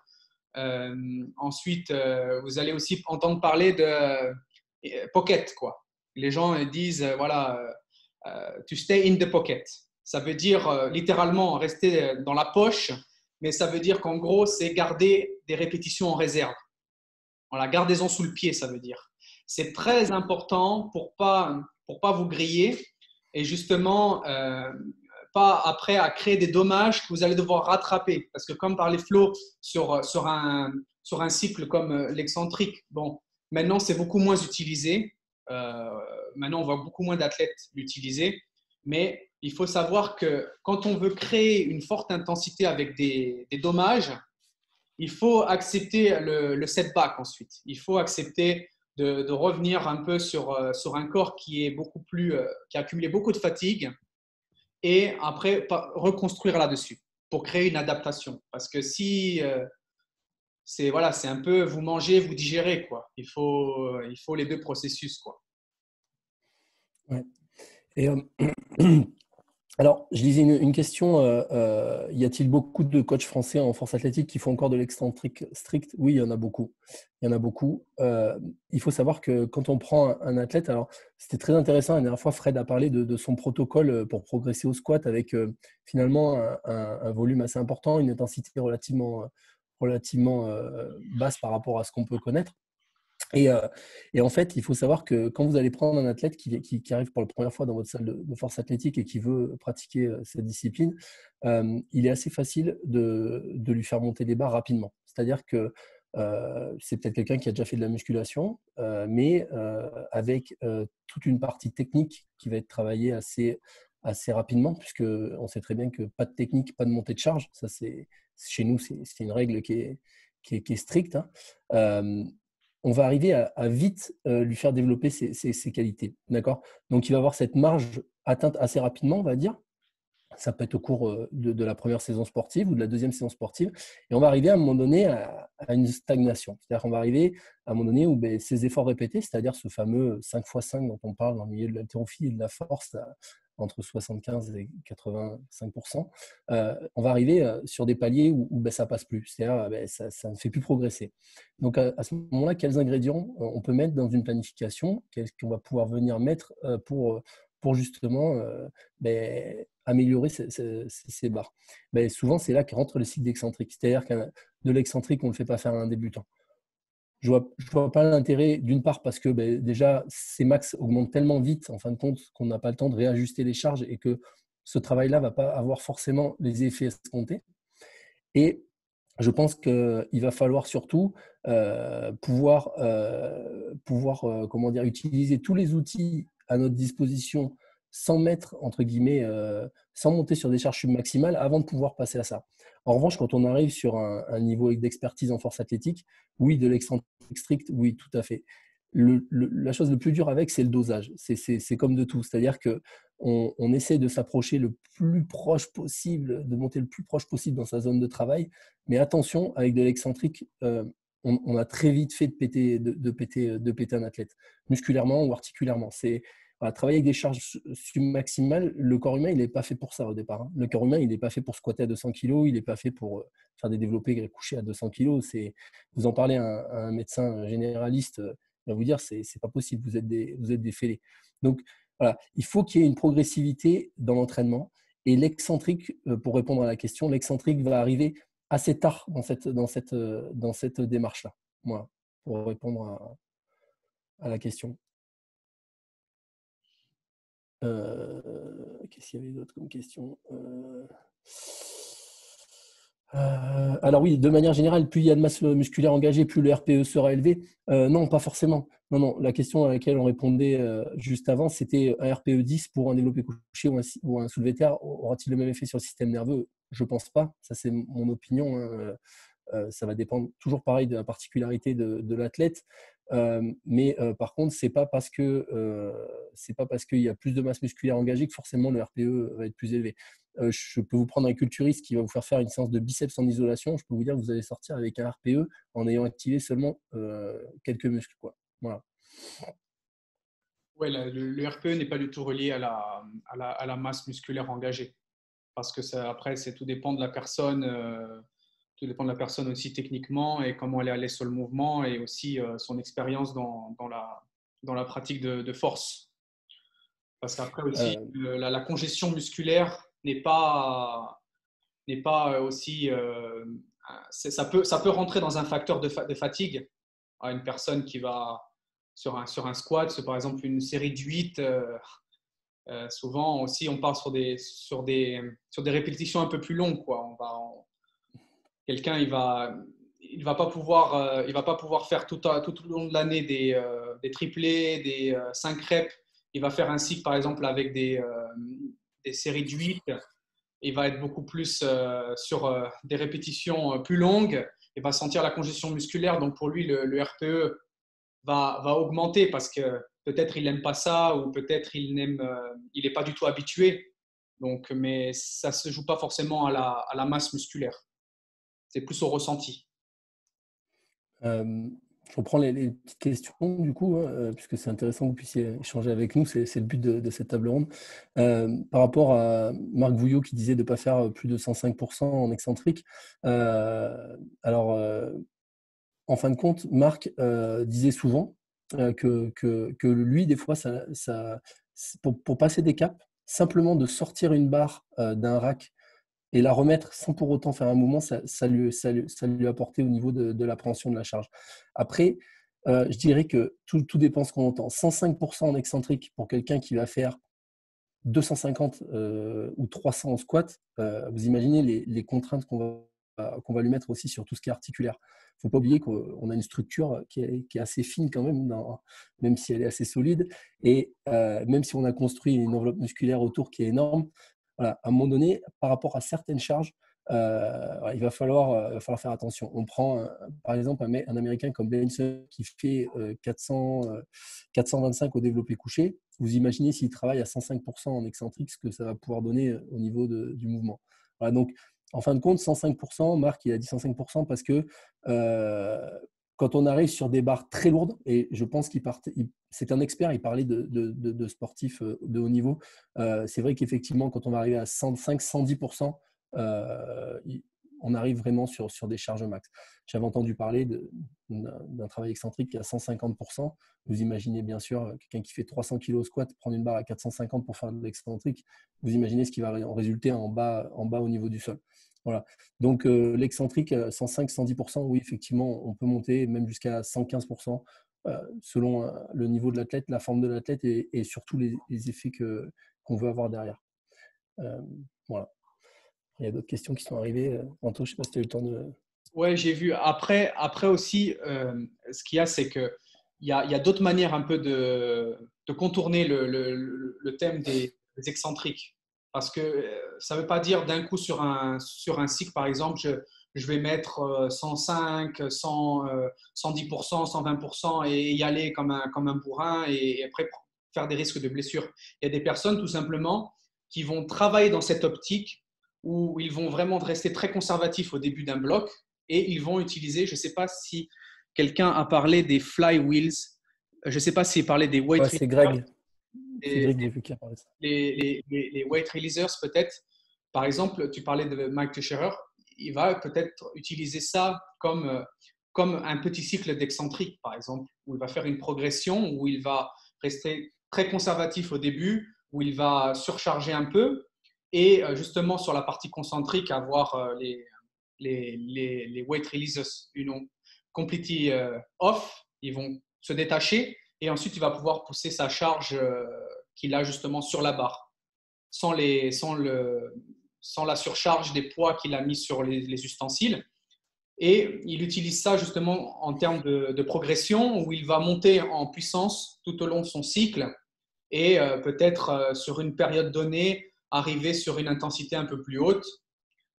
Euh, ensuite, euh, vous allez aussi entendre parler de euh, pocket. Quoi. Les gens disent, voilà, to stay in the pocket. Ça veut dire littéralement rester dans la poche, mais ça veut dire qu'en gros, c'est garder des répétitions en réserve. Voilà, gardez-en sous le pied, ça veut dire. C'est très important pour pas pour pas vous griller et justement après à créer des dommages que vous allez devoir rattraper. Parce que comme par les flots sur, sur, un, sur un cycle comme euh, l'excentrique, bon, maintenant c'est beaucoup moins utilisé. Euh, maintenant, on voit beaucoup moins d'athlètes l'utiliser. Mais il faut savoir que quand on veut créer une forte intensité avec des, des dommages, il faut accepter le, setback ensuite. Il faut accepter de, revenir un peu sur, euh, sur un corps qui est beaucoup plus, qui a accumulé beaucoup de fatigue et après reconstruire là-dessus pour créer une adaptation. Parce que si euh, c'est voilà, c'est un peu vous mangez, vous digérez quoi. Il faut il faut les deux processus quoi. Et euh, Alors, je lisais une, question. Euh, euh, y a-t-il beaucoup de coachs français en force athlétique qui font encore de l'excentrique strict? Oui, il y en a beaucoup. Il y en a beaucoup. Euh, il faut savoir que quand on prend un, athlète, alors c'était très intéressant. La dernière fois, Fred a parlé de, son protocole pour progresser au squat avec finalement un, volume assez important, une intensité relativement, relativement basse par rapport à ce qu'on peut connaître. Euh, et, en fait, il faut savoir que quand vous allez prendre un athlète qui, arrive pour la première fois dans votre salle de, force athlétique et qui veut pratiquer euh, cette discipline, euh, il est assez facile de, lui faire monter des barres rapidement. C'est-à-dire que c'est peut-être quelqu'un qui a déjà fait de la musculation, mais avec toute une partie technique qui va être travaillée assez, rapidement, puisque on sait très bien que pas de technique, pas de montée de charge. Ça, c'est chez nous, c'est une règle qui est, qui est, stricte. Hein on va arriver à, vite euh, lui faire développer ses, qualités. D'accord? Donc, il va avoir cette marge atteinte assez rapidement, on va dire. Ça peut être au cours euh, de, la première saison sportive ou de la deuxième saison sportive. Et on va arriver à un moment donné à, une stagnation. C'est-à-dire qu'on va arriver à un moment donné où ben, ces efforts répétés, c'est-à-dire ce fameux 5 x 5 dont on parle dans le milieu de l'haltérophilie et de la force, entre 75 et 85 euh, on va arriver euh, sur des paliers où, où ben, ça passe plus, c'est-à-dire ben, ça, ne fait plus progresser. Donc à, ce moment-là, quels ingrédients euh, on peut mettre dans une planification Qu'est-ce qu'on va pouvoir venir mettre pour, pour justement ben, améliorer ces, barres? Souvent, c'est là que rentre le cycle d'excentrique, c'est-à-dire que de l'excentrique, on ne le fait pas faire à un débutant je vois, vois pas l'intérêt, d'une part parce que ben, déjà, ces max augmentent tellement vite, en fin de compte, qu'on n'a pas le temps de réajuster les charges et que ce travail-là ne va pas avoir forcément les effets escomptés. Et je pense qu'il va falloir surtout pouvoir, pouvoir comment dire, utiliser tous les outils à notre disposition sans mettre, entre guillemets, sans monter sur des charges submaximales avant de pouvoir passer à ça. En revanche, quand on arrive sur un, niveau d'expertise en force athlétique, oui, de l'excentrique strict, oui, tout à fait. la chose le plus dure avec, c'est le dosage. C'est comme de tout. C'est-à-dire qu'on on essaie de s'approcher le plus proche possible, de monter le plus proche possible dans sa zone de travail. Mais attention, avec de l'excentrique, euh, on, a très vite fait de péter, un athlète, musculairement ou articulairement. Travailler avec des charges submaximales, le corps humain, il n'est pas fait pour ça au départ. Hein. Le corps humain, il n'est pas fait pour squatter à 200 kg, il n'est pas fait pour euh, faire des développés couchés à 200 kg. Vous en parlez à un, médecin généraliste, euh, il va vous dire c'est n'est pas possible, vous êtes des, vous êtes des fêlés. Donc, voilà, il faut qu'il y ait une progressivité dans l'entraînement. Et l'excentrique, euh, pour répondre à la question, l'excentrique va arriver assez tard dans cette, dans cette, dans cette démarche-là. Voilà, pour répondre à la question. Euh, qu'est-ce qu'il y avait d'autre comme question euh, euh, alors oui, de manière générale, plus il y a de masse musculaire engagée, plus le RPE sera élevé. non, pas forcément. Non, non. La question à laquelle on répondait juste avant, c'était un RPE 10 pour un développé couché ou un, soulevé terre. Aura-t-il le même effet sur le système nerveux? Je pense pas. Ça, c'est mon opinion. Hein. ça va dépendre toujours pareil de la particularité de l'athlète mais par contre, c'est pas parce que c'est pas parce qu'il y a plus de masse musculaire engagée que forcément le RPE va être plus élevé. je peux vous prendre un culturiste qui va vous faire faire une séance de biceps en isolation. Je peux vous dire que vous allez sortir avec un RPE en ayant activé seulement quelques muscles. Quoi. Voilà. Ouais, le, RPE n'est pas du tout relié à la, à la, à la masse musculaire engagée. Parce que ça, après, c'est tout dépend de la personne tout dépend de la personne aussi techniquement et comment elle est allée sur le mouvement et aussi euh, son expérience dans, dans, la, dans la pratique de, force. Parce qu'après aussi, euh. la, congestion musculaire n'est pas, n'est pas aussi. Euh, ça, peut, ça peut rentrer dans un facteur de, de fatigue. À une personne qui va sur un, sur un squat, c'est par exemple une série de 8. souvent aussi, on part sur des, sur, des, sur des répétitions un peu plus longues. Quoi. On va, quelqu'un il va il va pas pouvoir euh, il va pas pouvoir faire tout, tout au long de l'année des, euh, des, triplés, des 5 euh, reps. Il va faire un cycle par exemple avec des, des séries de 8. Il va être beaucoup plus sur des répétitions plus longues. Il va sentir la congestion musculaire. Donc pour lui, le, RPE va, va, augmenter parce que peut-être il n'aime pas ça ou peut-être il n'aime il n'est pas du tout habitué. Donc, mais ça ne se joue pas forcément à la, à la masse musculaire plus au ressenti. Euh, je reprends les, petites questions du coup, hein, euh, puisque c'est intéressant que vous puissiez échanger avec nous, c'est le but de, cette table ronde. Euh, par rapport à Marc Vouillot qui disait de ne pas faire plus de 105% en excentrique, alors en fin de compte, Marc disait souvent que, lui, des fois, pour, passer des caps, simplement de sortir une barre d'un rack et la remettre sans pour autant faire un mouvement, ça, ça, lui, ça, lui, apportait au niveau de, l'appréhension de la charge. Après, euh, je dirais que tout, tout dépend ce qu'on entend. 105% en excentrique pour quelqu'un qui va faire 250 euh, ou 300 en squat, euh, vous imaginez les, contraintes qu'on va, qu'on va lui mettre aussi sur tout ce qui est articulaire. Il ne faut pas oublier qu'on a une structure qui est, qui est, assez fine quand même, même si elle est assez solide. Et même si on a construit une enveloppe musculaire autour qui est énorme, à un moment donné, par rapport à certaines charges, euh, il va falloir, euh, faire attention. On prend par exemple un, Américain comme Benson qui fait 400, euh, 425 au développé couché. Vous imaginez s'il travaille à 105% en excentrique, ce que ça va pouvoir donner au niveau du mouvement. donc, en fin de compte, 105%, Marc, il a dit 105% parce que quand on arrive sur des barres très lourdes, et je pense qu'il c'est un expert, il parlait de, sportifs euh, de haut niveau. Euh, c'est vrai qu'effectivement, quand on va arriver à 105-110%, euh, on arrive vraiment sur, des charges max. J'avais entendu parler d'un travail excentrique à 150%. Vous imaginez bien sûr quelqu'un qui fait 300 kg squat, prendre une barre à 450 pour faire de l'excentrique. Vous imaginez ce qui va en résulter en bas, au niveau du sol. Voilà. Donc l'excentrique, 105-110%, euh, oui, effectivement, on peut monter même jusqu'à 115% euh, selon le niveau de l'athlète, la forme de l'athlète et, surtout les, effets qu'on veut avoir derrière. voilà. Il y a d'autres questions qui sont arrivées. Anto, je ne sais pas si tu as eu le temps de. Ouais, j'ai vu. Après, après aussi, euh, ce qu'il y a, c'est qu'il y a, y a d'autres manières un peu de, de contourner le, le, le, thème des, excentriques. Parce que euh, ça ne veut pas dire d'un coup sur un, sur un cycle, par exemple, je, je vais mettre 105, 100, 110%, 120% et y aller comme un, comme un bourrin et, et après faire des risques de blessure. Il y a des personnes tout simplement qui vont travailler dans cette optique où ils vont vraiment rester très conservatifs au début d'un bloc et ils vont utiliser, je ne sais pas si quelqu'un a parlé des flywheels, je ne sais pas s'il parlait des weight C'est Greg. Les, les, les, les, weight releasers peut-être. Par exemple, tu parlais de Mike Teixeira, il va peut-être utiliser ça comme, comme un petit cycle d'excentrique, par exemple, où il va faire une progression, où il va rester très conservatif au début, où il va surcharger un peu, et euh, justement sur la partie concentrique, avoir euh, les, les, les, weight releases completely euh, off, ils vont se détacher et ensuite il va pouvoir pousser sa charge euh, qu'il a justement sur la barre sans, les, sans, le, sans la surcharge des poids qu'il a mis sur les, ustensiles. Et il utilise ça justement en termes de, progression où il va monter en puissance tout au long de son cycle et euh, peut-être sur une période donnée arriver sur une intensité un peu plus haute.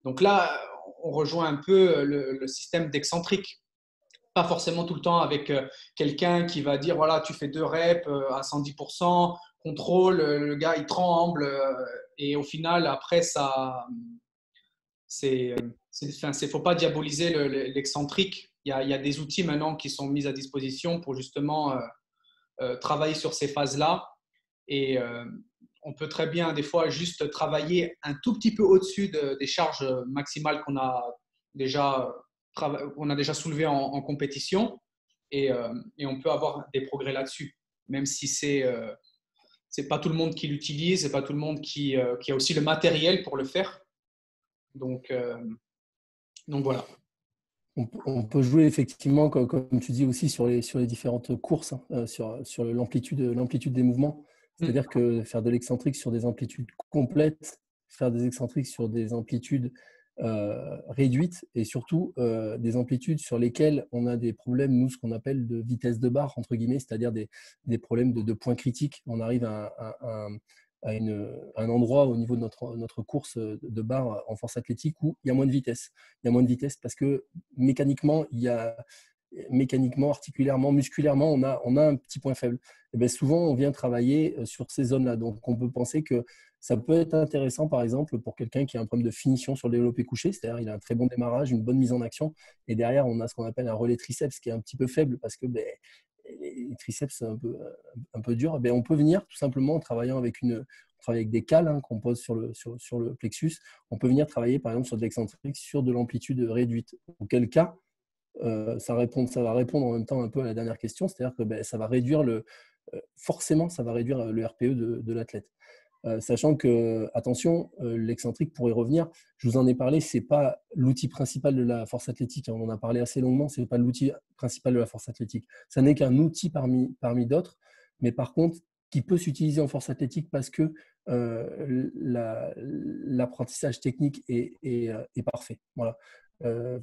Donc là, on rejoint un peu le, système d'excentrique. Pas forcément tout le temps avec euh, quelqu'un qui va dire voilà, tu fais deux reps euh, à 110%, contrôle, le gars il tremble, euh, et au final, après, ça. C'est. Il ne faut pas diaboliser l'excentrique. Il, il, y a des outils maintenant qui sont mis à disposition pour justement travailler sur ces phases-là. Et, on peut très bien des fois juste travailler un tout petit peu au-dessus des charges maximales qu'on a déjà, on déjà soulevées en, compétition euh, et, on peut avoir des progrès là-dessus, même si c'est euh, c'est pas tout le monde qui l'utilise, c'est pas tout le monde qui, euh, qui, a aussi le matériel pour le faire. Donc, donc voilà. On, peut jouer effectivement, comme, tu dis aussi, sur les, sur les différentes courses, hein, sur, sur l'amplitude des mouvements. Mmh. C'est-à-dire que faire de l'excentrique sur des amplitudes complètes, faire des excentriques sur des amplitudes euh, réduites et surtout euh, des amplitudes sur lesquelles on a des problèmes, nous, ce qu'on appelle de vitesse de barre, entre guillemets, c'est-à-dire des, des, problèmes de, points critiques. On arrive à, à, une, un endroit au niveau de notre, notre course de barre en force athlétique où il y a moins de vitesse. Il y a moins de vitesse parce que mécaniquement, il y a, mécaniquement, articulairement, musculairement, on a, on a un petit point faible. Et bien souvent, on vient travailler euh, sur ces zones-là. Donc, on peut penser que ça peut être intéressant, par exemple, pour quelqu'un qui a un problème de finition sur le développé couché, c'est-à-dire il a un très bon démarrage, une bonne mise en action, et derrière, on a ce qu'on appelle un relais triceps qui est un petit peu faible parce que ben, les triceps, c'est un peu, un peu dur. Ben, on peut venir tout simplement en travaillant avec une, avec des cales hein, qu'on pose sur le, sur, sur, le plexus. On peut venir travailler par exemple sur de l'excentrique, sur de l'amplitude réduite. Auquel cas, euh, ça, répond, ça va répondre en même temps un peu à la dernière question, c'est-à-dire que ben, ça va réduire le, euh, forcément, ça va réduire le RPE de, l'athlète. Euh, sachant que, attention, l'excentrique pourrait revenir. Je vous en ai parlé, c'est pas l'outil principal de la force athlétique. Hein. On en a parlé assez longuement. C'est pas l'outil principal de la force athlétique. Ça n'est qu'un outil parmi, parmi d'autres, mais par contre, qui peut s'utiliser en force athlétique parce que l'apprentissage technique est, est, est, parfait. Voilà. Euh,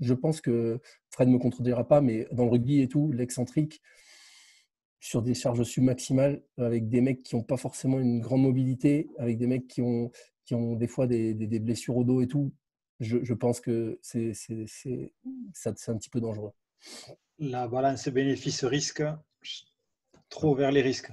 je pense que Fred ne me contredira pas, mais dans le rugby et tout, l'excentrique, sur des charges submaximales, avec des mecs qui n'ont pas forcément une grande mobilité, avec des mecs qui ont, qui ont des fois des, des, blessures au dos et tout, je, je pense que c'est un petit peu dangereux. La balance bénéfice-risque, trop vers les risques.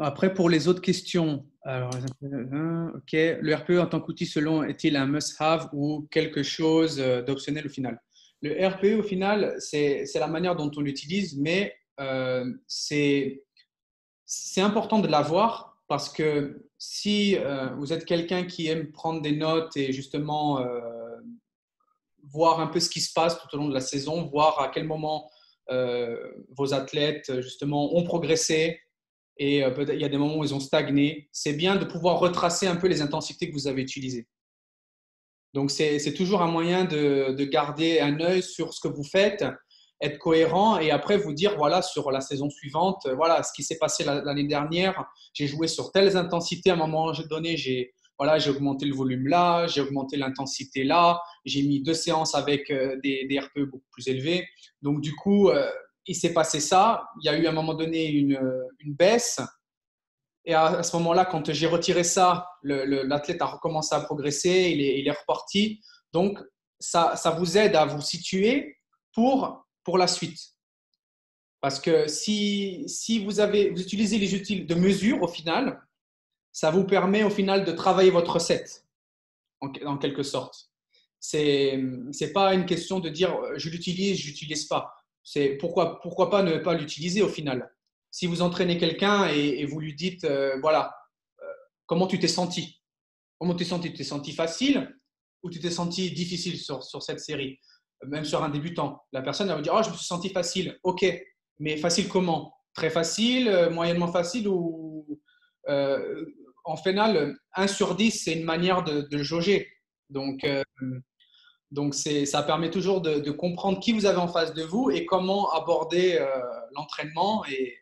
Après, pour les autres questions, alors, ok, le RPE en tant qu'outil, selon, est-il un must-have ou quelque chose euh, d'optionnel au final? Le RPE, au final, c'est la manière dont on l'utilise, mais euh, c'est important de l'avoir parce que si euh, vous êtes quelqu'un qui aime prendre des notes et justement euh, voir un peu ce qui se passe tout au long de la saison, voir à quel moment vos athlètes justement ont progressé, et euh, il y a des moments où ils ont stagné. C'est bien de pouvoir retracer un peu les intensités que vous avez utilisées. Donc, c'est toujours un moyen de, de, garder un œil sur ce que vous faites, être cohérent et après vous dire, voilà, sur la saison suivante, voilà, ce qui s'est passé l'année dernière, j'ai joué sur telles intensités, à un moment donné, j'ai voilà, augmenté le volume là, j'ai augmenté l'intensité là, j'ai mis deux séances avec euh, des, des, RPE beaucoup plus élevés. Donc, du coup, euh, il s'est passé ça. Il y a eu à un moment donné une, une baisse. Et à, ce moment-là, quand j'ai retiré ça, l'athlète a recommencé à progresser, il est, reparti. Donc, ça, vous aide à vous situer pour, pour la suite. Parce que si, si vous, avez, vous utilisez les outils de mesure, au final, ça vous permet au final de travailler votre recette, en, quelque sorte. Ce n'est pas une question de dire je l'utilise, je l'utilise pas. C'est pourquoi, pourquoi pas ne pas l'utiliser au final. Si vous entraînez quelqu'un et, vous lui dites euh, voilà, euh, comment tu t'es senti? Comment tu t'es senti? Tu t'es senti facile ou tu t'es senti difficile sur, cette série? Même sur un débutant. La personne va vous dire oh, je me suis senti facile. Ok, mais facile comment? Très facile, euh, moyennement facile ou en final, 1 sur 10, c'est une manière de, de jauger. Donc, donc ça permet toujours de, comprendre qui vous avez en face de vous et comment aborder l'entraînement. Et,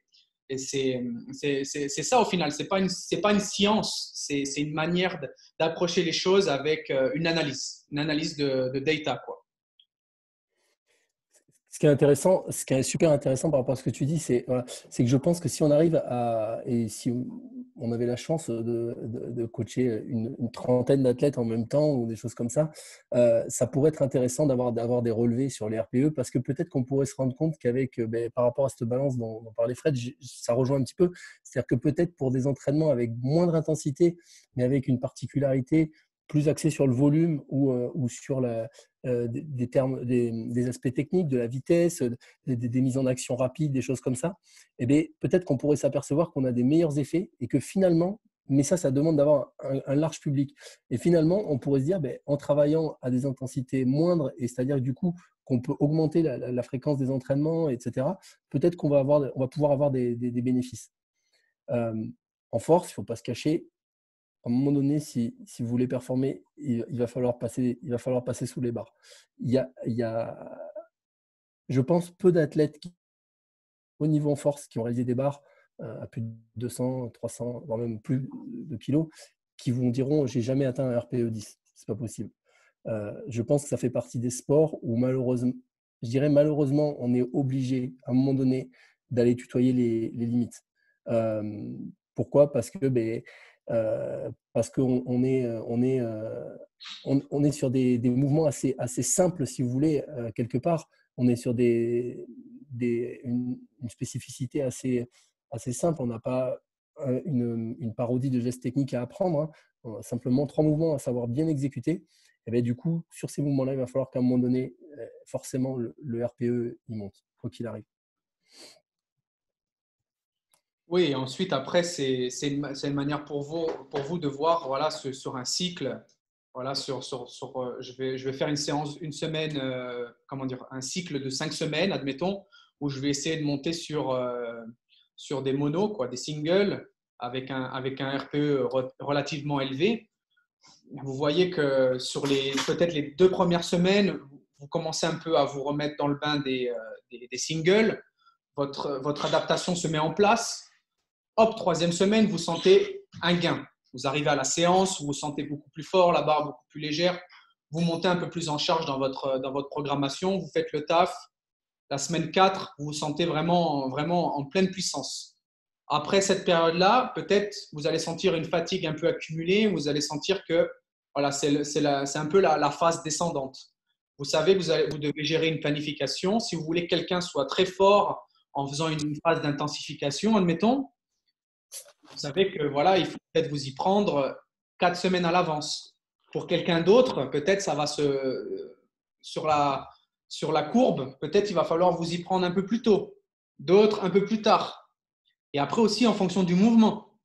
et c'est ça au final. Ce n'est pas, une, pas une science, c'est une manière d'approcher les choses avec une analyse, une analyse de, de data. Quoi ce qui est intéressant, ce qui est super intéressant par rapport à ce que tu dis, c'est que je pense que si on arrive à, et si on avait la chance de, coacher une, trentaine d'athlètes en même temps ou des choses comme ça, euh, ça pourrait être intéressant d'avoir des relevés sur les RPE parce que peut-être qu'on pourrait se rendre compte qu'avec, euh, ben, par rapport à cette balance dont, parlait Fred, ça rejoint un petit peu. C'est-à-dire que peut-être pour des entraînements avec moindre intensité, mais avec une particularité plus axé sur le volume ou, euh, ou sur la, euh, des, termes, des, aspects techniques, de la vitesse, des, mises en action rapides, des choses comme ça, eh bien, peut-être qu'on pourrait s'apercevoir qu'on a des meilleurs effets et que finalement, mais ça, ça demande d'avoir un, large public. Et finalement, on pourrait se dire, ben, en travaillant à des intensités moindres, et c'est-à-dire du coup qu'on peut augmenter la, fréquence des entraînements, etc., peut-être qu'on va, va pouvoir avoir des, bénéfices. Euh, en force, il ne faut pas se cacher, à un moment donné, si, si vous voulez performer, il, va falloir passer, il va falloir passer sous les barres. Il y a, il y a je pense, peu d'athlètes au niveau en force, qui ont réalisé des barres euh, à plus de 200, 300, voire même plus de kilos, qui vous diront j'ai jamais atteint un RPE 10. C'est pas possible. Euh, je pense que ça fait partie des sports où malheureusement, je dirais malheureusement, on est obligé à un moment donné d'aller tutoyer les, limites. Euh, pourquoi? Parce que ben, parce qu'on on est, euh, on est, euh, on, est sur des, mouvements assez, assez simples, si vous voulez, quelque part. On est sur des, des, une, spécificité assez, assez simple. On n'a pas une, une, parodie de gestes techniques à apprendre. Hein. simplement trois mouvements à savoir bien exécuter. Et bien, du coup, sur ces mouvements-là, il va falloir qu'à un moment donné, forcément, le, RPE, il monte, quoi qu'il arrive. Oui, ensuite, après, c'est une, manière pour vous, pour vous de voir voilà, sur un cycle. Voilà, sur, sur euh, je, vais, je vais faire une séance, une semaine, euh, comment dire, un cycle de cinq semaines, admettons, où je vais essayer de monter sur, euh, sur des monos, quoi, des singles, avec un, avec un RPE relativement élevé. Vous voyez que sur les peut-être les deux premières semaines, vous commencez un peu à vous remettre dans le bain des, des, des singles. Votre, votre adaptation se met en place hop, troisième semaine, vous sentez un gain. Vous arrivez à la séance, vous vous sentez beaucoup plus fort, la barre beaucoup plus légère. Vous montez un peu plus en charge dans votre, dans votre programmation, vous faites le taf. La semaine 4, vous vous sentez vraiment, vraiment en pleine puissance. Après cette période-là, peut-être vous allez sentir une fatigue un peu accumulée, vous allez sentir que voilà, c'est un peu la, phase descendante. Vous savez vous, allez, vous devez gérer une planification. Si vous voulez que quelqu'un soit très fort en faisant une phase d'intensification, admettons, vous savez que voilà, il faut peut-être vous y prendre quatre semaines à l'avance. Pour quelqu'un d'autre, peut-être ça va se sur la sur la courbe, peut-être il va falloir vous y prendre un peu plus tôt, d'autres un peu plus tard. Et après aussi en fonction du mouvement.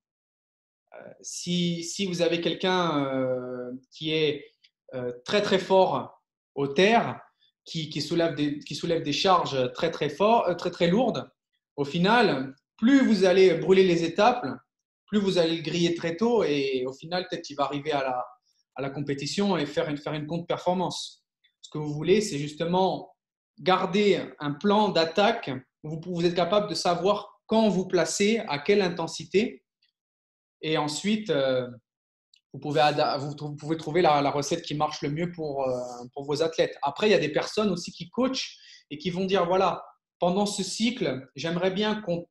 Euh, si, si, vous avez quelqu'un euh, qui est euh, très très fort au terre, qui, qui, soulève des, qui soulève des charges très très fort, très très lourdes, au final, plus vous allez brûler les étapes, plus vous allez le griller très tôt et au final, peut-être qu'il va arriver à la, à la compétition et faire une, faire une contre-performance. Ce que vous voulez, c'est justement garder un plan d'attaque où vous, êtes capable de savoir quand vous placez, à quelle intensité. Et ensuite, euh, vous pouvez, vous pouvez trouver la, recette qui marche le mieux pour, euh, pour vos athlètes. Après, il y a des personnes aussi qui coachent et qui vont dire, voilà, pendant ce cycle, j'aimerais bien qu'on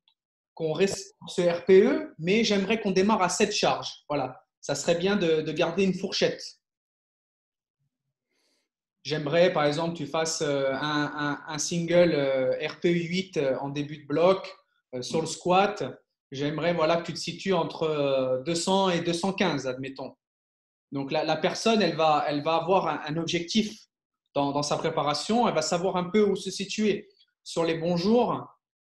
reste ce RPE, mais j'aimerais qu'on démarre à 7 charges. Voilà, ça serait bien de, garder une fourchette. J'aimerais, par exemple, que tu fasses euh, un, single euh, RPE 8 en début de bloc sur le squat j'aimerais voilà, que tu te situes entre 200 euh, et 215, admettons. Donc la, personne, elle va, elle va avoir un, objectif dans, sa préparation, elle va savoir un peu où se situer. Sur les bons jours,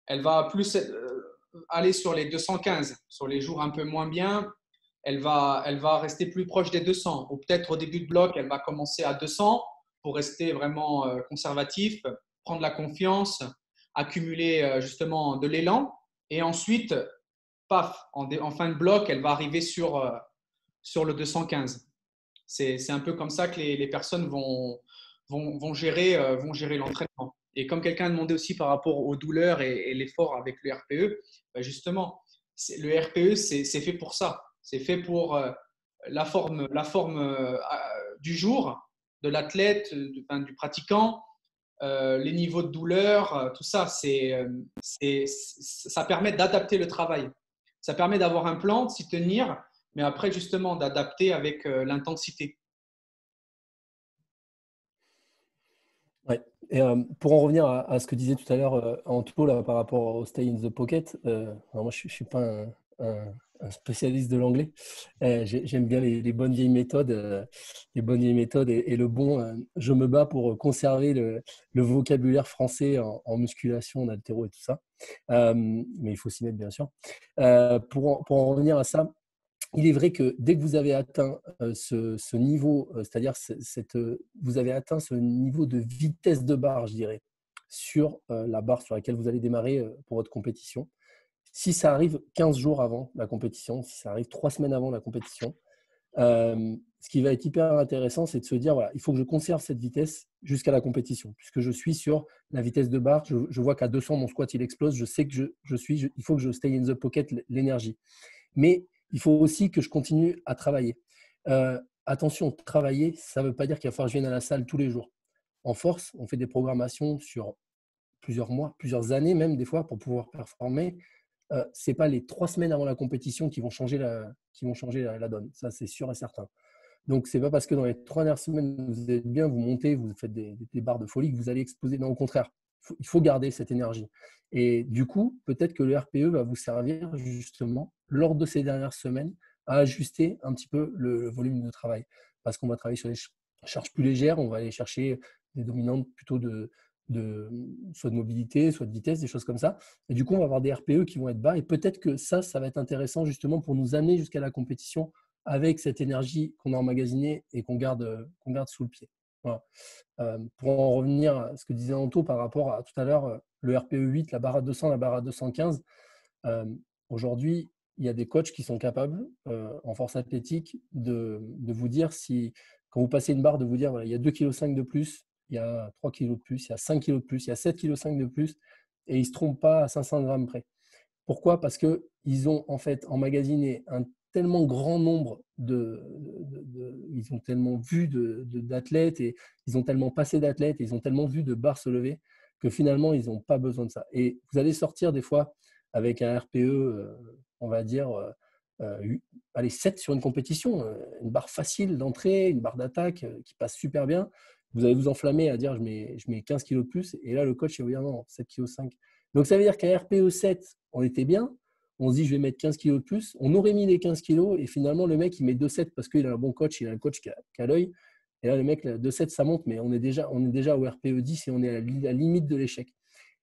elle va plus euh, aller sur les 215. Sur les jours un peu moins bien, elle va, elle va rester plus proche des 200. Ou peut-être au début de bloc, elle va commencer à 200 pour rester vraiment euh, conservatif, prendre la confiance, accumuler justement de l'élan. Et ensuite, en, fin de bloc, elle va arriver sur, euh, sur le 215. C'est un peu comme ça que les, personnes vont, vont, gérer, euh, vont gérer l'entraînement. Et comme quelqu'un a demandé aussi par rapport aux douleurs et, l'effort avec le RPE, bah, justement, le RPE, c'est fait pour ça. C'est fait pour euh, la forme, la forme du jour, de l'athlète, du, pratiquant, les niveaux de douleur, tout ça. c'est ça permet d'adapter le travail. Ça permet d'avoir un plan, de s'y tenir, mais après justement d'adapter avec euh, l'intensité. Ouais. Et euh, pour en revenir à, ce que disait tout à l'heure euh, Anto là, par rapport au Stay in the Pocket, moi je ne suis pas un, spécialiste de l'anglais. J'aime bien les, bonnes vieilles méthodes, les bonnes vieilles méthodes et, le bon. je me bats pour conserver le, vocabulaire français en, en, musculation, en altéro et tout ça. mais il faut s'y mettre bien sûr. pour, pour en revenir à ça, il est vrai que dès que vous avez atteint ce, niveau, c'est-à-dire cette, vous avez atteint ce niveau de vitesse de barre, je dirais, sur la barre sur laquelle vous allez démarrer pour votre compétition, si ça arrive 15 jours avant la compétition, si ça arrive 3 semaines avant la compétition, euh, ce qui va être hyper intéressant, c'est de se dire, voilà, il faut que je conserve cette vitesse jusqu'à la compétition, puisque je suis sur la vitesse de barre, je, vois qu'à 200, mon squat, il explose, je sais que je, suis, il faut que je stay in the pocket l'énergie. Mais il faut aussi que je continue à travailler. Euh, attention, travailler, ça ne veut pas dire qu'il va falloir que je vienne à la salle tous les jours. En force, on fait des programmations sur plusieurs mois, plusieurs années même des fois pour pouvoir performer. Euh, ce n'est pas les trois semaines avant la compétition qui vont changer la, qui vont changer la, donne. Ça, c'est sûr et certain. Donc, ce n'est pas parce que dans les trois dernières semaines, vous êtes bien, vous montez, vous faites des, barres de folie que vous allez exploser. Non, au contraire, il faut garder cette énergie. Et du coup, peut-être que le RPE va vous servir justement, lors de ces dernières semaines, à ajuster un petit peu le, volume de travail. Parce qu'on va travailler sur des charges plus légères, on va aller chercher des dominantes plutôt de, de, soit de mobilité, soit de vitesse, des choses comme ça. Et du coup, on va avoir des RPE qui vont être bas. Et peut-être que ça, ça va être intéressant justement pour nous amener jusqu'à la compétition avec cette énergie qu'on a emmagasinée et qu'on garde, qu'on garde sous le pied. Euh, pour en revenir à ce que disait Anto par rapport à tout à l'heure, le RPE 8, la barre à 200, la barre à 215, euh, aujourd'hui, il y a des coachs qui sont capables, euh, en force athlétique, de, de, vous dire si, quand vous passez une barre, de vous dire voilà, il y a 2,5 kg de plus, il y a 3 kg de plus, il y a 5 kg de plus, il y a 7,5 kg de plus, et ils ne se trompent pas à 500 grammes près. Pourquoi? Parce qu'ils ont en fait emmagasiné un tellement grand nombre de, ils ont tellement vu d'athlètes et ils ont tellement passé d'athlètes et ils ont tellement vu de barres se lever que finalement ils n'ont pas besoin de ça. Et vous allez sortir des fois avec un RPE, euh, on va dire, euh, euh, allez, 7 sur une compétition, une barre facile d'entrée, une barre d'attaque qui passe super bien vous allez vous enflammer à dire je mets, je mets 15 kg de plus. Et là, le coach, il va dire non, 7 kg 5. Donc, ça veut dire qu'à RPE 7, on était bien. On se dit, je vais mettre 15 kg de plus. On aurait mis les 15 kg et finalement, le mec, il met 2,7 parce qu'il a un bon coach, il a un coach qui a, l'œil. Et là, le mec, 2,7, ça monte, mais on est, déjà, on est déjà au RPE 10 et on est à la limite de l'échec.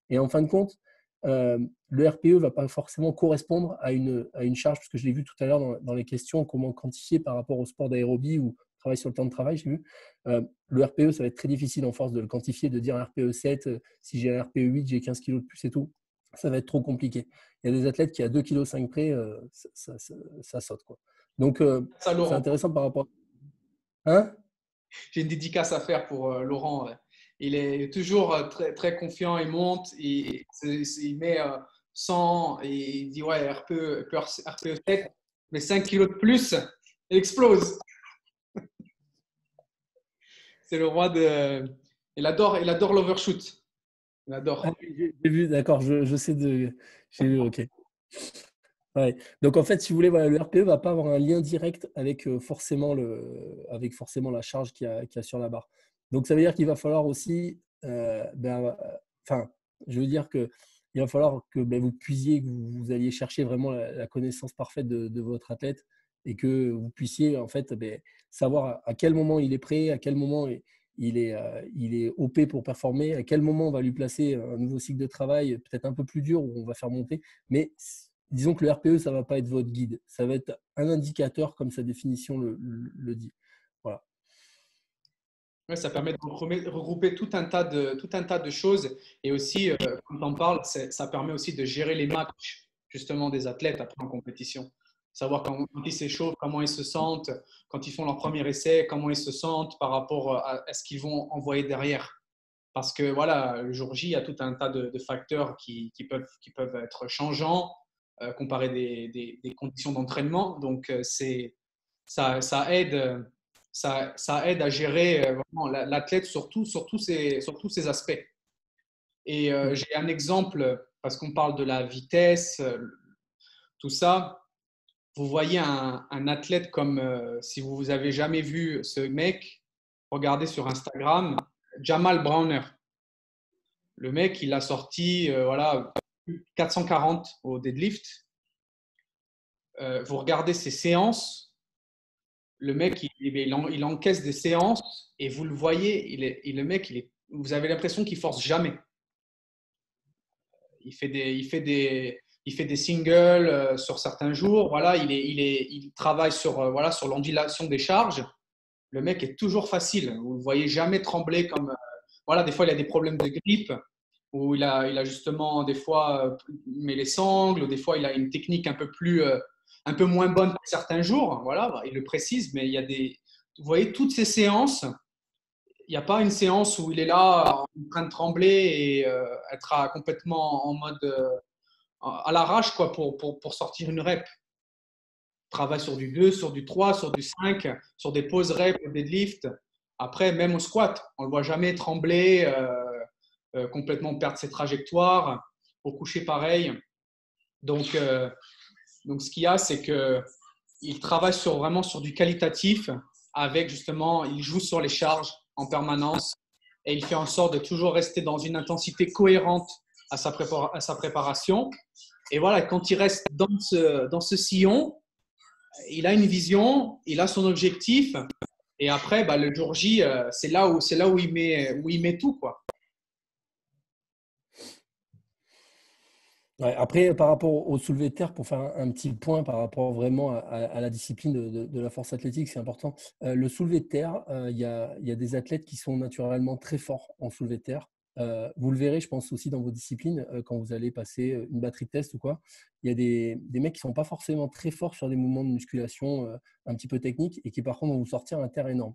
Et en fin de compte, euh, le RPE ne va pas forcément correspondre à une, à une charge, parce que je l'ai vu tout à l'heure dans, les questions, comment quantifier par rapport au sport d'aérobie ou travail sur le temps de travail, j'ai vu. Euh, le RPE, ça va être très difficile en force de le quantifier, de dire un RPE 7, euh, si j'ai un RPE 8, j'ai 15 kg de plus et tout. Ça va être trop compliqué. Il y a des athlètes qui, à 2,5 kg près, euh, ça, saute. Quoi. Donc, c'est intéressant par rapport. Hein? J'ai une dédicace à faire pour Laurent. Il est toujours très, très confiant, il monte, il, il met 100 et il dit Ouais, RPE, RPE 7, mais 5 kg de plus Il explose. C'est le roi de. Il adore, il adore l'overshoot. Il adore. Ah j'ai vu, d'accord, je, sais de. J'ai vu, ok. Donc en fait, si vous voulez, le RPE ne va pas avoir un lien direct avec, euh, forcément, la charge qu'il y, a, sur la barre. Donc ça veut dire qu'il va falloir aussi, euh, ben, enfin, je veux dire que il va falloir que ben, vous puisiez, que vous, alliez chercher vraiment la, connaissance parfaite de, votre athlète et que vous puissiez en fait ben, savoir à quel moment il est prêt, à quel moment il est, euh, il est OP pour performer, à quel moment on va lui placer un nouveau cycle de travail peut-être un peu plus dur où on va faire monter. Mais disons que le RPE, ça ne va pas être votre guide. Ça va être un indicateur, comme sa définition le, dit. Voilà. ça permet de regrouper tout un tas de, tout un tas de choses. Et aussi, euh, quand on parle, ça permet aussi de gérer les matchs justement des athlètes après en compétition. Savoir quand, ils s'échauffent, comment ils se sentent, quand ils font leur premier essai, comment ils se sentent par rapport à, ce qu'ils vont envoyer derrière. Parce que voilà, le jour J, il y a tout un tas de, facteurs qui, peuvent, être changeants, euh, comparer des, conditions d'entraînement. Donc, euh, ça, aide, ça, aide à gérer euh, l'athlète sur, sur, tous ces, aspects. Et j'ai un exemple, parce qu'on parle de la vitesse, tout ça. Vous voyez un, athlète comme, si vous avez jamais vu ce mec, regardez sur Instagram, Jamal Browner. Le mec, il a sorti voilà, 440 au deadlift. Euh, vous regardez ses séances, le mec, il, encaisse des séances et vous le voyez, il le mec, vous avez l'impression qu'il force jamais. Il fait des, il fait des, il fait des singles euh, sur certains jours. Voilà, il, est, il, est, il travaille sur, euh, voilà, sur l'ondulation des charges. Le mec est toujours facile. Vous le voyez jamais trembler comme. Voilà, des fois il a des problèmes de grippe où il a, il a justement des fois euh, met les sangles, des fois il a une technique un peu plus, euh, un peu moins bonne certains jours. Voilà, il le précise, mais il y a des, vous voyez, toutes ces séances, il n'y a pas une séance où il est là en train de trembler et euh, être complètement en mode à l'arrache quoi pour, pour, pour, sortir une rep. Il travaille sur du 2, sur du 3, sur du 5, sur des pauses rep, des deadlift. Après, même au squat, on ne le voit jamais trembler. Euh, complètement perdre ses trajectoires. Au coucher, pareil. Donc, euh, donc ce qu'il y a, c'est qu'il travaille sur, vraiment sur du qualitatif avec justement, il joue sur les charges en permanence et il fait en sorte de toujours rester dans une intensité cohérente à sa, préparation. Et voilà, quand il reste dans ce, dans ce sillon, il a une vision, il a son objectif. Et après, bah, le jour J, euh, c'est là, où, là où, il met, où il met tout. Quoi. après, par rapport au soulevé de terre, pour faire un, petit point par rapport vraiment à, la discipline de, la force athlétique, c'est important. Euh, le soulevé de terre, euh, il y, a, des athlètes qui sont naturellement très forts en soulevé de terre. Euh, vous le verrez, je pense aussi dans vos disciplines, quand vous allez passer une batterie de test ou quoi. Il y a des, mecs qui ne sont pas forcément très forts sur des mouvements de musculation un petit peu techniques et qui par contre vont vous sortir un terre énorme.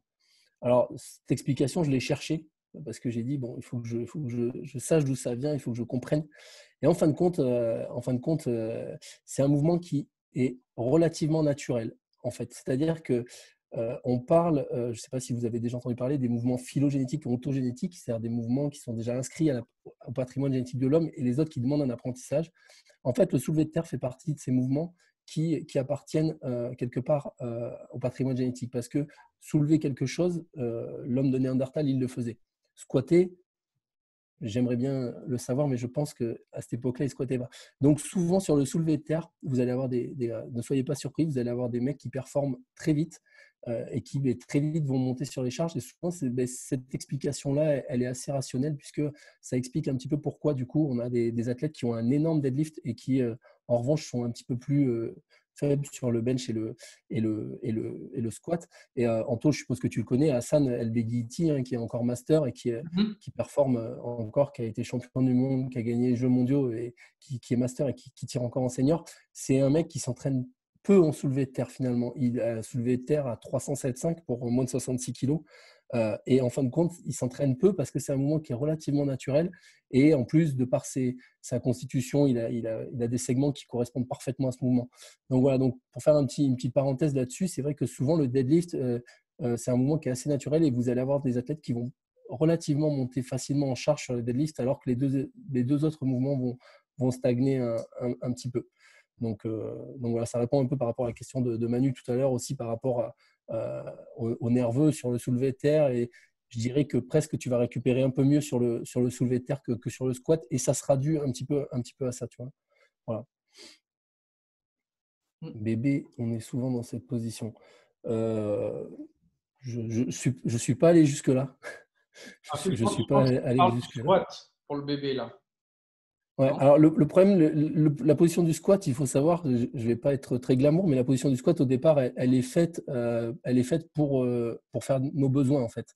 Alors, cette explication, je l'ai cherchée parce que j'ai dit, bon, il faut que, je, je, sache d'où ça vient, il faut que je comprenne. Et en fin de compte, euh, en fin de compte euh, c'est un mouvement qui est relativement naturel, en fait. C'est-à-dire que euh, on parle, je ne sais pas si vous avez déjà entendu parler des mouvements phylogénétiques ou ontogénétiques, c'est-à-dire des mouvements qui sont déjà inscrits au patrimoine génétique de l'homme et les autres qui demandent un apprentissage. En fait, le soulevé de terre fait partie de ces mouvements qui, appartiennent quelque part au patrimoine génétique parce que soulever quelque chose, l'homme de Néandertal, il le faisait squatter, j'aimerais bien le savoir, mais je pense qu'à cette époque-là, ils squattaient pas. Donc souvent sur le soulevé de terre, vous allez avoir des, ne soyez pas surpris, vous allez avoir des mecs qui performent très vite euh, et qui très vite vont monter sur les charges. Et souvent, ben, cette explication-là, elle est assez rationnelle puisque ça explique un petit peu pourquoi du coup on a des, athlètes qui ont un énorme deadlift et qui euh, en revanche sont un petit peu plus euh, faible sur le bench et le, et le, et le, et le squat. Et euh, Anto, je suppose que tu le connais, Hassan El hein, qui est encore master et qui, mm-hmm. qui performe euh, encore, qui a été champion du monde, qui a gagné les Jeux mondiaux et qui, qui est master et qui, qui, tire encore en senior. C'est un mec qui s'entraîne peu en soulevé de terre finalement. Il a soulevé de terre à 307,5 pour moins de 66 kilos. Euh, et en fin de compte, il s'entraîne peu parce que c'est un mouvement qui est relativement naturel. Et en plus, de par sa constitution, il a, il, a, il a, des segments qui correspondent parfaitement à ce mouvement. Donc voilà, donc pour faire un petit, une petite parenthèse là-dessus, c'est vrai que souvent le deadlift, euh, euh, c'est un mouvement qui est assez naturel et vous allez avoir des athlètes qui vont relativement monter facilement en charge sur le deadlift alors que les deux, les deux autres mouvements vont, vont stagner un, un, petit peu. Donc, donc voilà, ça répond un peu par rapport à la question de, de Manu tout à l'heure aussi par rapport à, euh, au, nerveux sur le soulevé de terre et je dirais que presque tu vas récupérer un peu mieux sur le, sur le soulevé de terre que, que sur le squat et ça sera dû un petit peu, un petit peu à ça. Tu vois voilà. Mm. Bébé, on est souvent dans cette position. Euh, je ne suis, je suis pas allé jusque-là. Ah, je ne suis pas allé jusque-là. Pour le bébé, là. Ouais, alors le, problème, la position du squat, il faut savoir, je ne vais pas être très glamour, mais la position du squat au départ, elle, est faite, euh, elle est faite pour, euh, pour faire nos besoins en fait.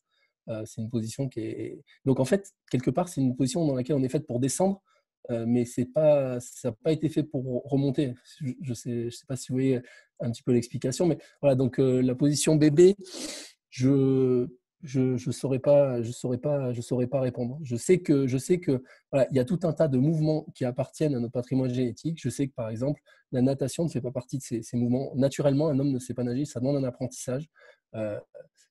Euh, c'est une position qui est donc en fait quelque part c'est une position dans laquelle on est faite pour descendre, mais c'est pas, ça n'a pas été fait pour remonter. Je ne sais, je sais pas si vous voyez un petit peu l'explication, mais voilà donc la position bébé, je je ne saurais pas, je saurais pas, je saurais pas répondre. Je sais que, je sais que, voilà, il y a tout un tas de mouvements qui appartiennent à notre patrimoine génétique. Je sais que par exemple, la natation ne fait pas partie de ces, mouvements. Naturellement, un homme ne sait pas nager, ça demande un apprentissage. Euh,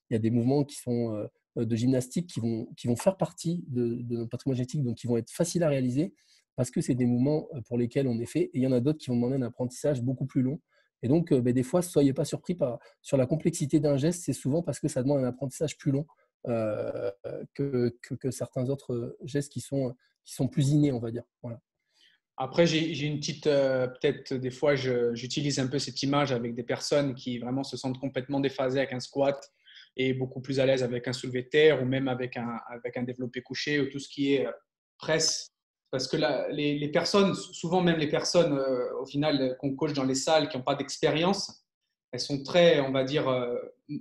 il y a des mouvements qui sont euh, de gymnastique qui vont, qui vont faire partie de, de, notre patrimoine génétique, donc qui vont être faciles à réaliser parce que c'est des mouvements euh, pour lesquels on est fait. Et il y en a d'autres qui vont demander un apprentissage beaucoup plus long. Et donc, euh, ben, des fois, ne soyez pas surpris par, sur la complexité d'un geste, c'est souvent parce que ça demande un apprentissage plus long euh, que, que, certains autres gestes qui sont, qui sont plus innés, on va dire. Après, j'ai une petite, euh, peut-être des fois, j'utilise un peu cette image avec des personnes qui vraiment se sentent complètement déphasées avec un squat et beaucoup plus à l'aise avec un soulevé de terre ou même avec un, avec un développé couché ou tout ce qui est presse parce que les, personnes, souvent même les personnes euh, au final qu'on coach dans les salles qui n'ont pas d'expérience, elles sont très, on va dire, euh,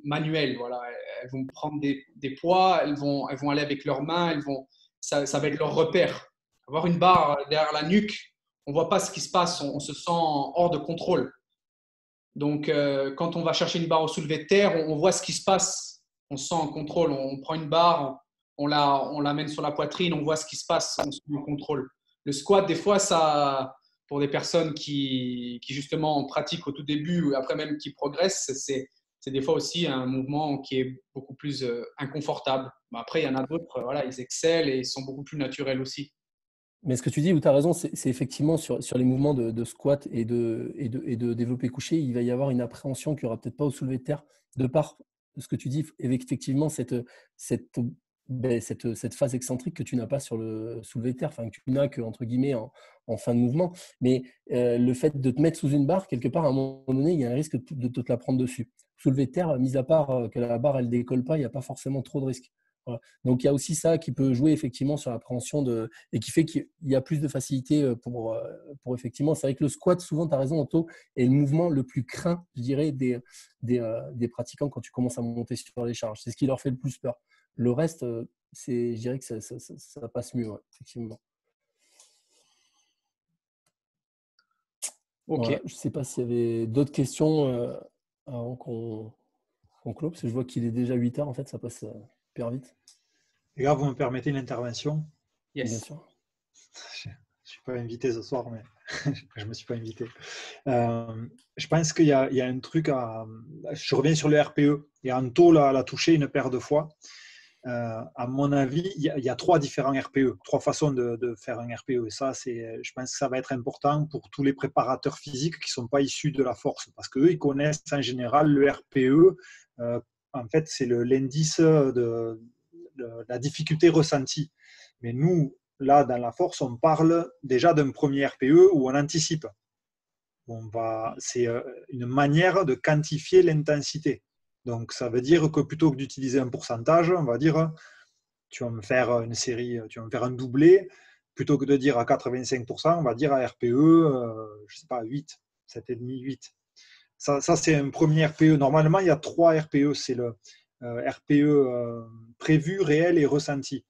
manuelles. Voilà. Elles vont prendre des, poids, elles vont, elles vont aller avec leurs mains, elles vont, ça, va être leur repère. Avoir une barre derrière la nuque, on ne voit pas ce qui se passe, on, se sent hors de contrôle. Donc, euh, quand on va chercher une barre au soulevé de terre, on, voit ce qui se passe, on se sent en contrôle, on, prend une barre, on la, on l'amène sur la poitrine, on voit ce qui se passe, on se contrôle. Le squat, des fois, ça, pour des personnes qui, qui justement pratiquent au tout début ou après même qui progressent, c'est, c'est des fois aussi un mouvement qui est beaucoup plus euh, inconfortable. après, il y en a d'autres, voilà, ils excellent et ils sont beaucoup plus naturels aussi. Mais ce que tu dis, où tu as raison, c'est, effectivement sur, sur, les mouvements de, squat et de, et, de, et de développer couché, il va y avoir une appréhension qu'il n'y aura peut-être pas au soulevé de terre, de par ce que tu dis, effectivement, cette, cette ben, cette, cette, phase excentrique que tu n'as pas sur le soulevé de terre, que tu n'as que entre guillemets en, fin de mouvement. Mais euh, le fait de te mettre sous une barre, quelque part, à un moment donné, il y a un risque de, te la prendre dessus. Soulevé de terre, mis à part euh, que la barre elle décolle pas, il n'y a pas forcément trop de risques. Donc il y a aussi ça qui peut jouer effectivement sur l'appréhension de et qui fait qu'il y a plus de facilité euh, pour, pour effectivement. C'est vrai que le squat, souvent, tu as raison, Otto, est le mouvement le plus craint, je dirais, des, des pratiquants quand tu commences à monter sur les charges. C'est ce qui leur fait le plus peur. Le reste, euh, c'est, je dirais que ça, ça, passe mieux, effectivement. Ok. je ne sais pas s'il y avait d'autres questions euh, avant qu'on, qu'on clôt, parce que je vois qu'il est déjà 8 heures, en fait, ça passe euh, hyper vite. Les gars, vous me permettez une intervention? Yes. Bien sûr. Je ne suis pas invité ce soir, mais je ne me suis pas invité. je pense qu'il y, a, il y a un truc à. Je reviens sur le RPE. Et Anto l'a touché une paire de fois. Euh, à mon avis, il y, a trois différents RPE, trois façons de, faire un RPE. Et ça, c'est, je pense que ça va être important pour tous les préparateurs physiques qui ne sont pas issus de la force, parce qu'eux, ils connaissent en général le RPE. Euh, en fait, c'est l'indice de, la difficulté ressentie. Mais nous, là, dans la force, on parle déjà d'un premier RPE où on anticipe. On c'est euh, une manière de quantifier l'intensité. Donc, ça veut dire que plutôt que d'utiliser un pourcentage, on va dire, tu vas me faire une série, tu vas me faire un doublé, plutôt que de dire à 85%, on va dire à RPE, euh, je ne sais pas, 8, 7,5, 8. Ça, ça c'est un premier RPE. Normalement, il y a trois RPE. C'est le euh, RPE euh, prévu, réel et ressenti.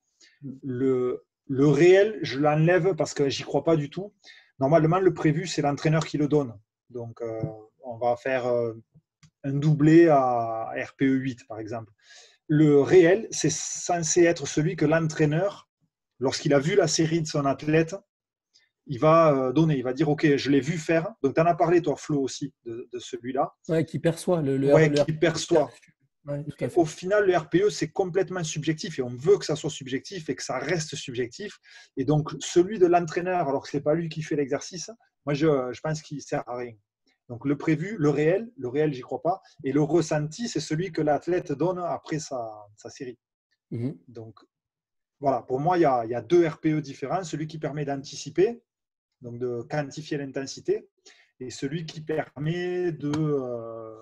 Le, le réel, je l'enlève parce que j'y crois pas du tout. Normalement, le prévu, c'est l'entraîneur qui le donne. Donc, on va faire un doublé à RPE 8, par exemple. le réel, c'est censé être celui que l'entraîneur, lorsqu'il a vu la série de son athlète, il va euh, donner, il va dire, OK, je l'ai vu faire. Donc, tu en as parlé, toi, Flo, aussi, de, celui-là. Oui, qui perçoit. Le, le qui perçoit. Au final, le RPE, c'est complètement subjectif et on veut que ça soit subjectif et que ça reste subjectif. Et donc, celui de l'entraîneur, alors que ce n'est pas lui qui fait l'exercice, moi, je, je pense qu'il ne sert à rien. Donc, le prévu, le réel, le réel, j'y crois pas. Et le ressenti, c'est celui que l'athlète donne après sa, sa série. Mmh donc, voilà, pour moi, il y, a, il y, a, deux RPE différents. Celui qui permet d'anticiper, donc de quantifier l'intensité, et celui qui permet de euh,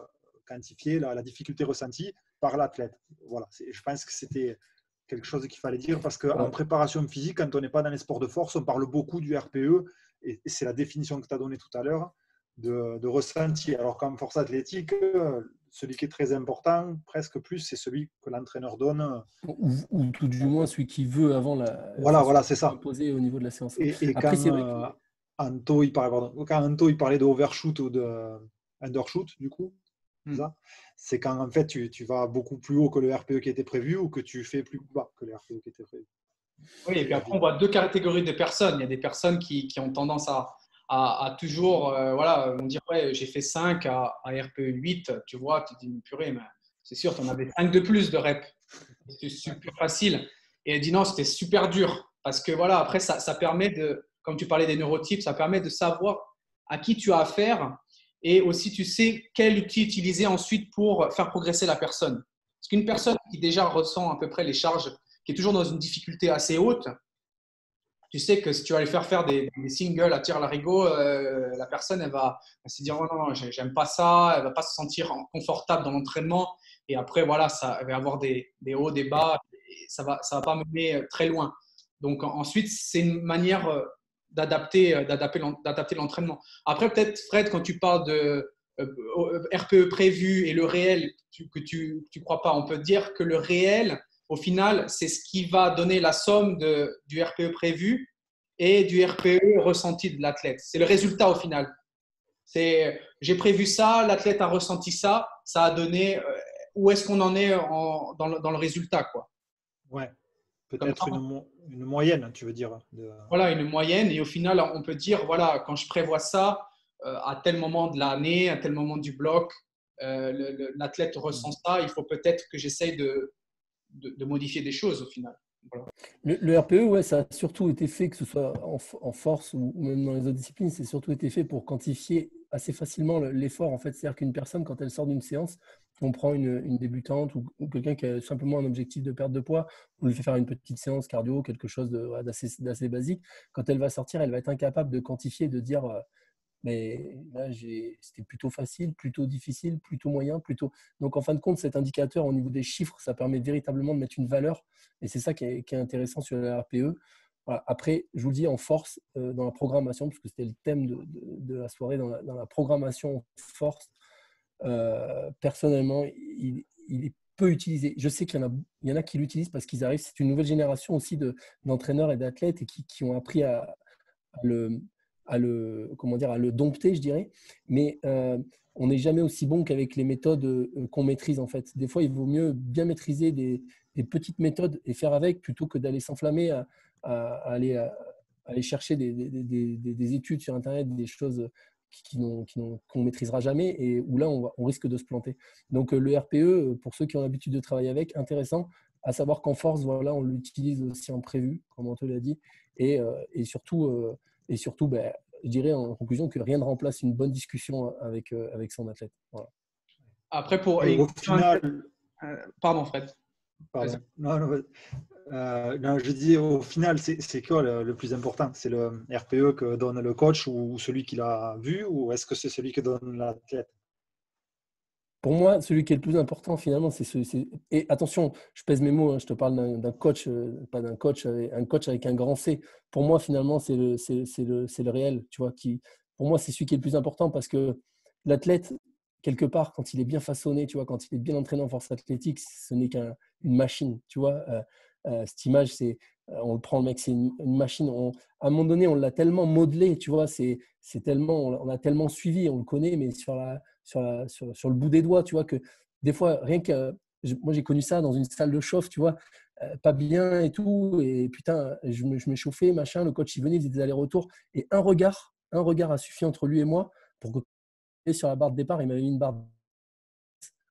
quantifier la, difficulté ressentie par l'athlète. Voilà, je pense que c'était quelque chose qu'il fallait dire parce qu'en préparation physique, quand on n'est pas dans les sports de force, on parle beaucoup du RPE et c'est la définition que tu as donnée tout à l'heure de, ressenti. Alors qu'en force athlétique, celui qui est très important, presque plus, c'est celui que l'entraîneur donne. Ou, tout du moins celui qui veut avant la. Voilà, voilà, c'est ça. Imposer au niveau de la séance. Et, quand, euh, Anto, il parlait, quand Anto, il parlait de overshoot ou de undershoot, du coup, Hmm. C'est quand en fait tu, tu, vas beaucoup plus haut que le RPE qui était prévu ou que tu fais plus bas que le RPE qui était prévu. Oui, et puis après on voit deux catégories de personnes. Il y a des personnes qui, qui ont tendance à, à, toujours, euh, voilà, on dire ouais, j'ai fait 5 à, à, RPE 8, tu vois, tu te dis purée, mais c'est sûr, tu en avais 5 de plus de reps. C'était super facile. Et elle dit non, c'était super dur parce que voilà, après ça, ça permet de, comme tu parlais des neurotypes, ça permet de savoir à qui tu as affaire et aussi tu sais quel outil utiliser ensuite pour faire progresser la personne. Parce qu'une personne qui déjà ressent à peu près les charges, qui est toujours dans une difficulté assez haute, tu sais que si tu vas lui faire faire des, singles à tir larigot, euh, la personne elle va, se dire oh non, non, j'aime pas ça, elle va pas se sentir confortable dans l'entraînement et après voilà, ça va avoir des, hauts, des bas, ça va ça va pas mener très loin. Donc ensuite c'est une manière euh, d'adapter euh, d'adapter l'entraînement. Après, peut-être, Fred, quand tu parles de euh, RPE prévu et le réel que tu ne crois pas, on peut dire que le réel, au final, c'est ce qui va donner la somme de, du RPE prévu et du RPE ressenti de l'athlète. C'est le résultat au final. C'est j'ai prévu ça, l'athlète a ressenti ça, ça a donné euh, où est-ce qu'on en est dans, le, dans, le, résultat. Quoi. Ouais, Peut-être une, moyenne, tu veux dire Voilà, une moyenne. Et au final, on peut dire, voilà, quand je prévois ça, euh, à tel moment de l'année, à tel moment du bloc, euh, l'athlète ressent mm. ça, il faut peut-être que j'essaye de, de, modifier des choses au final. Le, RPE, ouais, ça a surtout été fait, que ce soit en, force ou même dans les autres disciplines, c'est surtout été fait pour quantifier assez facilement l'effort. En fait, c'est-à-dire qu'une personne, quand elle sort d'une séance, on prend une, débutante ou, quelqu'un qui a simplement un objectif de perte de poids, on lui fait faire une petite séance cardio, quelque chose d'assez basique. Quand elle va sortir, elle va être incapable de quantifier, de dire euh, mais là c'était plutôt facile, plutôt difficile, plutôt moyen, plutôt. Donc en fin de compte, cet indicateur au niveau des chiffres, ça permet véritablement de mettre une valeur et c'est ça qui est, intéressant sur le RPE. Après, je vous le dis en force euh, dans la programmation, parce que c'était le thème de, la soirée, dans la, dans la programmation force, euh, personnellement, il, est peu utilisé. Je sais qu'il y, y en a qui l'utilisent parce qu'ils arrivent. C'est une nouvelle génération aussi d'entraîneurs et d'athlètes et qui, qui, ont appris à, le, à, le, comment dire, à le dompter, je dirais. Mais euh, on n'est jamais aussi bon qu'avec les méthodes euh, qu'on maîtrise en fait. Des fois, il vaut mieux bien maîtriser des, petites méthodes et faire avec plutôt que d'aller s'enflammer à, aller, aller chercher des, des, des, études sur Internet, des choses qu'on ne maîtrisera jamais et où là, on, on, risque de se planter. Donc, euh, le RPE, pour ceux qui ont l'habitude de travailler avec, intéressant, à savoir qu'en force, voilà, on l'utilise aussi en prévu, comme te l'a dit, et, et, surtout, et surtout ben, je dirais en conclusion que rien ne remplace une bonne discussion avec, avec son athlète. Après, pour. Pardon, Fred. Pardon. Non, non, euh, non, je dis au final, c'est quoi le, plus important? C'est le RPE que donne le coach ou celui qui l'a vu ou est-ce que c'est celui que donne l'athlète? Pour moi, celui qui est le plus important finalement, c'est ce. Et attention, je pèse mes mots, hein, je te parle d'un coach, euh, pas d'un coach, un coach avec un grand C. Pour moi, finalement, c'est le, le, le réel, tu vois. Qui, pour moi, c'est celui qui est le plus important parce que l'athlète, quelque part, quand il est bien façonné, tu vois, quand il est bien entraîné en force athlétique, ce n'est qu'une machine, tu vois. Euh, euh, cette image, c'est, on le prend, le mec, c'est une, machine. à un moment donné, on l'a tellement modelé, tu vois, c'est, tellement, on a tellement suivi, on le connaît, mais sur, la, sur, sur, le bout des doigts, tu vois, que des fois, rien que moi, j'ai connu ça dans une salle de chauffe, tu vois, euh, pas bien et tout. Et putain, je m'échauffais, machin. Le coach, il venait, il faisait des allers-retours. Et un regard, un regard a suffi entre lui et moi pour que sur la barre de départ, il m'avait mis une barre.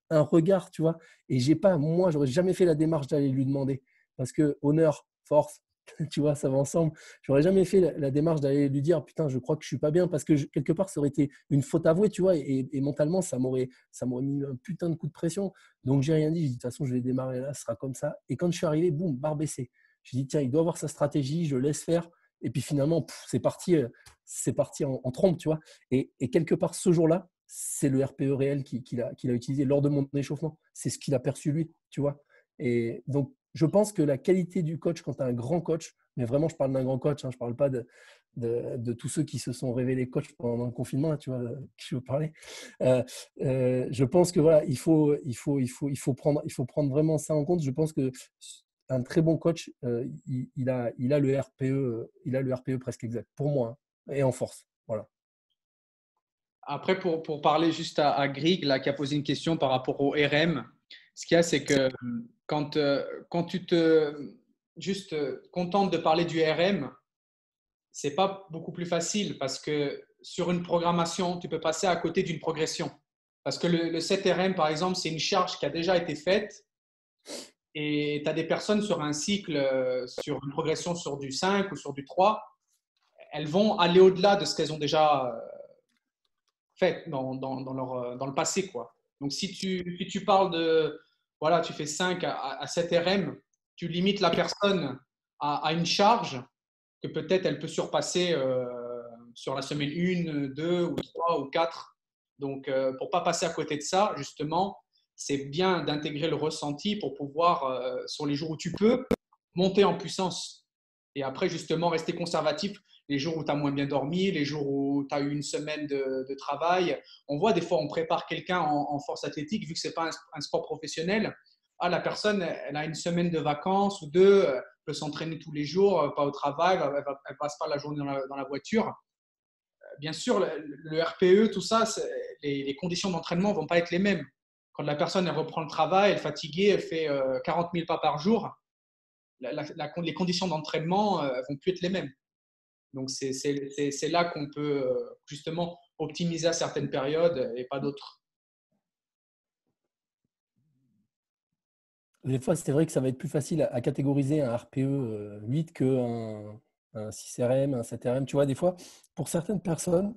Un regard, tu vois. Et j'ai pas, moi, j'aurais jamais fait la démarche d'aller lui demander. Parce que honneur, force, tu vois, ça va ensemble. J'aurais jamais fait la, démarche d'aller lui dire putain, je crois que je suis pas bien parce que quelque part ça aurait été une faute avouée, tu vois, et, mentalement ça m'aurait ça m'aurait mis un putain de coup de pression. Donc j'ai rien dit. J'ai dit de toute façon je vais démarrer là, ce sera comme ça. Et quand je suis arrivé, boum, barre baissée. J'ai dit tiens, il doit avoir sa stratégie, je laisse faire. Et puis finalement, c'est parti, euh, c'est parti en, trompe, tu vois. Et, quelque part ce jour-là, c'est le RPE réel qu'il a, qu'il a utilisé lors de mon échauffement. C'est ce qu'il a perçu lui, tu vois. Et donc je pense que la qualité du coach, quand tu as un grand coach, mais vraiment, je parle d'un grand coach, hein, je ne parle pas de, tous ceux qui se sont révélés coach pendant le confinement, tu vois, qui je veux parler. Euh, euh, je pense que voilà, il faut, il, faut, il, faut, il, faut prendre, il faut prendre vraiment ça en compte. Je pense que un très bon coach, euh, il, a, il, a le RPE, il a le RPE presque exact, pour moi, hein, et en force. Voilà. Après, pour, pour parler juste à, à Grig, là, qui a posé une question par rapport au RM, ce qu'il y a, c'est que quand, euh, quand tu te juste euh, contentes de parler du RM, c'est pas beaucoup plus facile parce que sur une programmation, tu peux passer à côté d'une progression. Parce que le, le 7RM, par exemple, c'est une charge qui a déjà été faite et tu as des personnes sur un cycle, euh, sur une progression sur du 5 ou sur du 3, elles vont aller au-delà de ce qu'elles ont déjà fait dans, dans, dans, leur, dans le passé. Quoi. Donc, si tu, si tu parles de, voilà, tu fais 5 à, 7 RM, tu limites la personne à, une charge que peut-être elle peut surpasser euh, sur la semaine 1, 2 ou 3 ou 4. Donc, euh, pour pas passer à côté de ça, justement, c'est bien d'intégrer le ressenti pour pouvoir, euh, sur les jours où tu peux, monter en puissance. Et après, justement, rester conservatif les jours où tu as moins bien dormi, les jours où tu as eu une semaine de, travail. On voit des fois, on prépare quelqu'un en, force athlétique, vu que ce n'est pas un, sport professionnel. Ah, la personne, elle a une semaine de vacances ou deux, elle peut s'entraîner tous les jours, pas au travail, elle ne passe pas la journée dans la, voiture. Euh, bien sûr, le, RPE, tout ça, les, conditions d'entraînement ne vont pas être les mêmes. Quand la personne elle reprend le travail, elle est fatiguée, elle fait 40 euh, 000 pas par jour, les conditions d'entraînement ne euh, vont plus être les mêmes. Donc, c'est là qu'on peut euh, justement optimiser à certaines périodes et pas d'autres. Des fois, c'est vrai que ça va être plus facile à catégoriser un RPE 8 qu'un un 6RM, un 7RM. Tu vois, des fois, pour certaines personnes,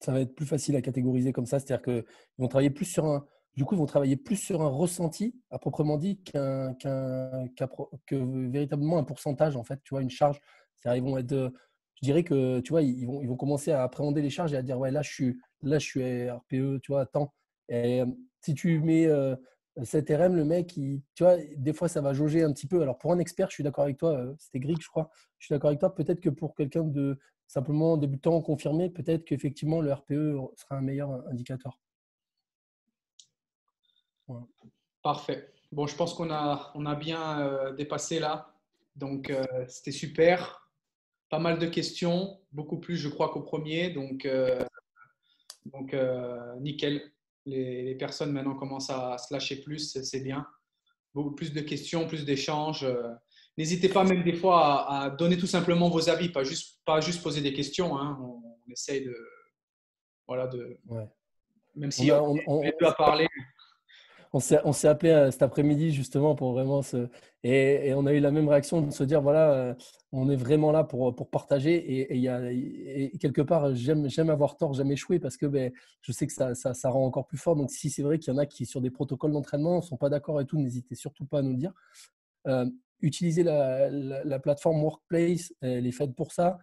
ça va être plus facile à catégoriser comme ça. C'est-à-dire qu'ils vont travailler plus sur un, du coup, ils vont travailler plus sur un ressenti, à proprement dit, qu'un, que véritablement un pourcentage, en fait, tu vois, une charge. C'est-à-dire, ils vont être je dirais que tu vois, ils vont, ils vont commencer à appréhender les charges et à dire ouais, là je suis, là, je suis RPE, tu vois, attends. Et si tu mets euh, cet RM, le mec, il, tu vois, des fois ça va jauger un petit peu. Alors pour un expert, je suis d'accord avec toi, euh, c'était Grig, je crois. Je suis d'accord avec toi. Peut-être que pour quelqu'un de simplement débutant confirmé, peut-être qu'effectivement le RPE sera un meilleur indicateur. Parfait. Bon, je pense qu'on a, on a bien euh, dépassé là. Donc, c'était super pas mal de questions, beaucoup plus, je crois, qu'au premier. Donc, euh, donc euh, nickel. Les, personnes maintenant commencent à se lâcher plus, c'est bien. Beaucoup plus de questions, plus d'échanges. N'hésitez pas même des fois à, donner tout simplement vos avis, pas juste, pas juste poser des questions. Hein. On, essaye de. Voilà, de. Même si on, on, on, à parler on s'est appelé euh, cet après-midi justement pour vraiment se. Et, on a eu la même réaction de se dire voilà, euh, on est vraiment là pour, partager. Et, y a, quelque part, j'aime avoir tort, j'aime échouer parce que ben, je sais que ça, ça, rend encore plus fort. Donc, si c'est vrai qu'il y en a qui, sur des protocoles d'entraînement, ne sont pas d'accord et tout, n'hésitez surtout pas à nous dire. Euh, utilisez la, la, plateforme Workplace, elle est faite pour ça.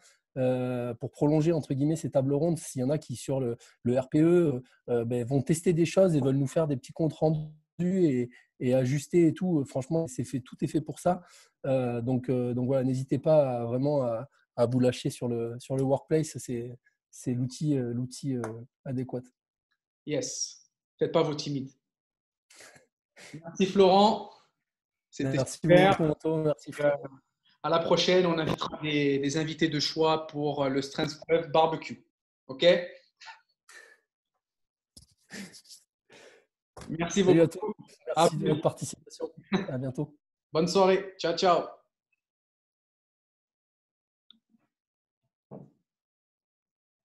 Pour prolonger entre guillemets ces tables rondes, s'il y en a qui sur le, le RPE ben, vont tester des choses et veulent nous faire des petits comptes rendus et, et ajuster et tout. Franchement, c'est fait, tout est fait pour ça. Euh, donc, euh, donc voilà, n'hésitez pas vraiment à, vous lâcher sur le, sur le workplace. C'est, c'est l'outil, euh, l'outil adéquat. Yes. Faites pas vos timides. Merci Florent. C'était super. Merci à la prochaine, on invitera des, des, invités de choix pour le Strength Club Barbecue. OK? Merci beaucoup. Merci de votre participation. À bientôt. Bonne soirée. Ciao, ciao.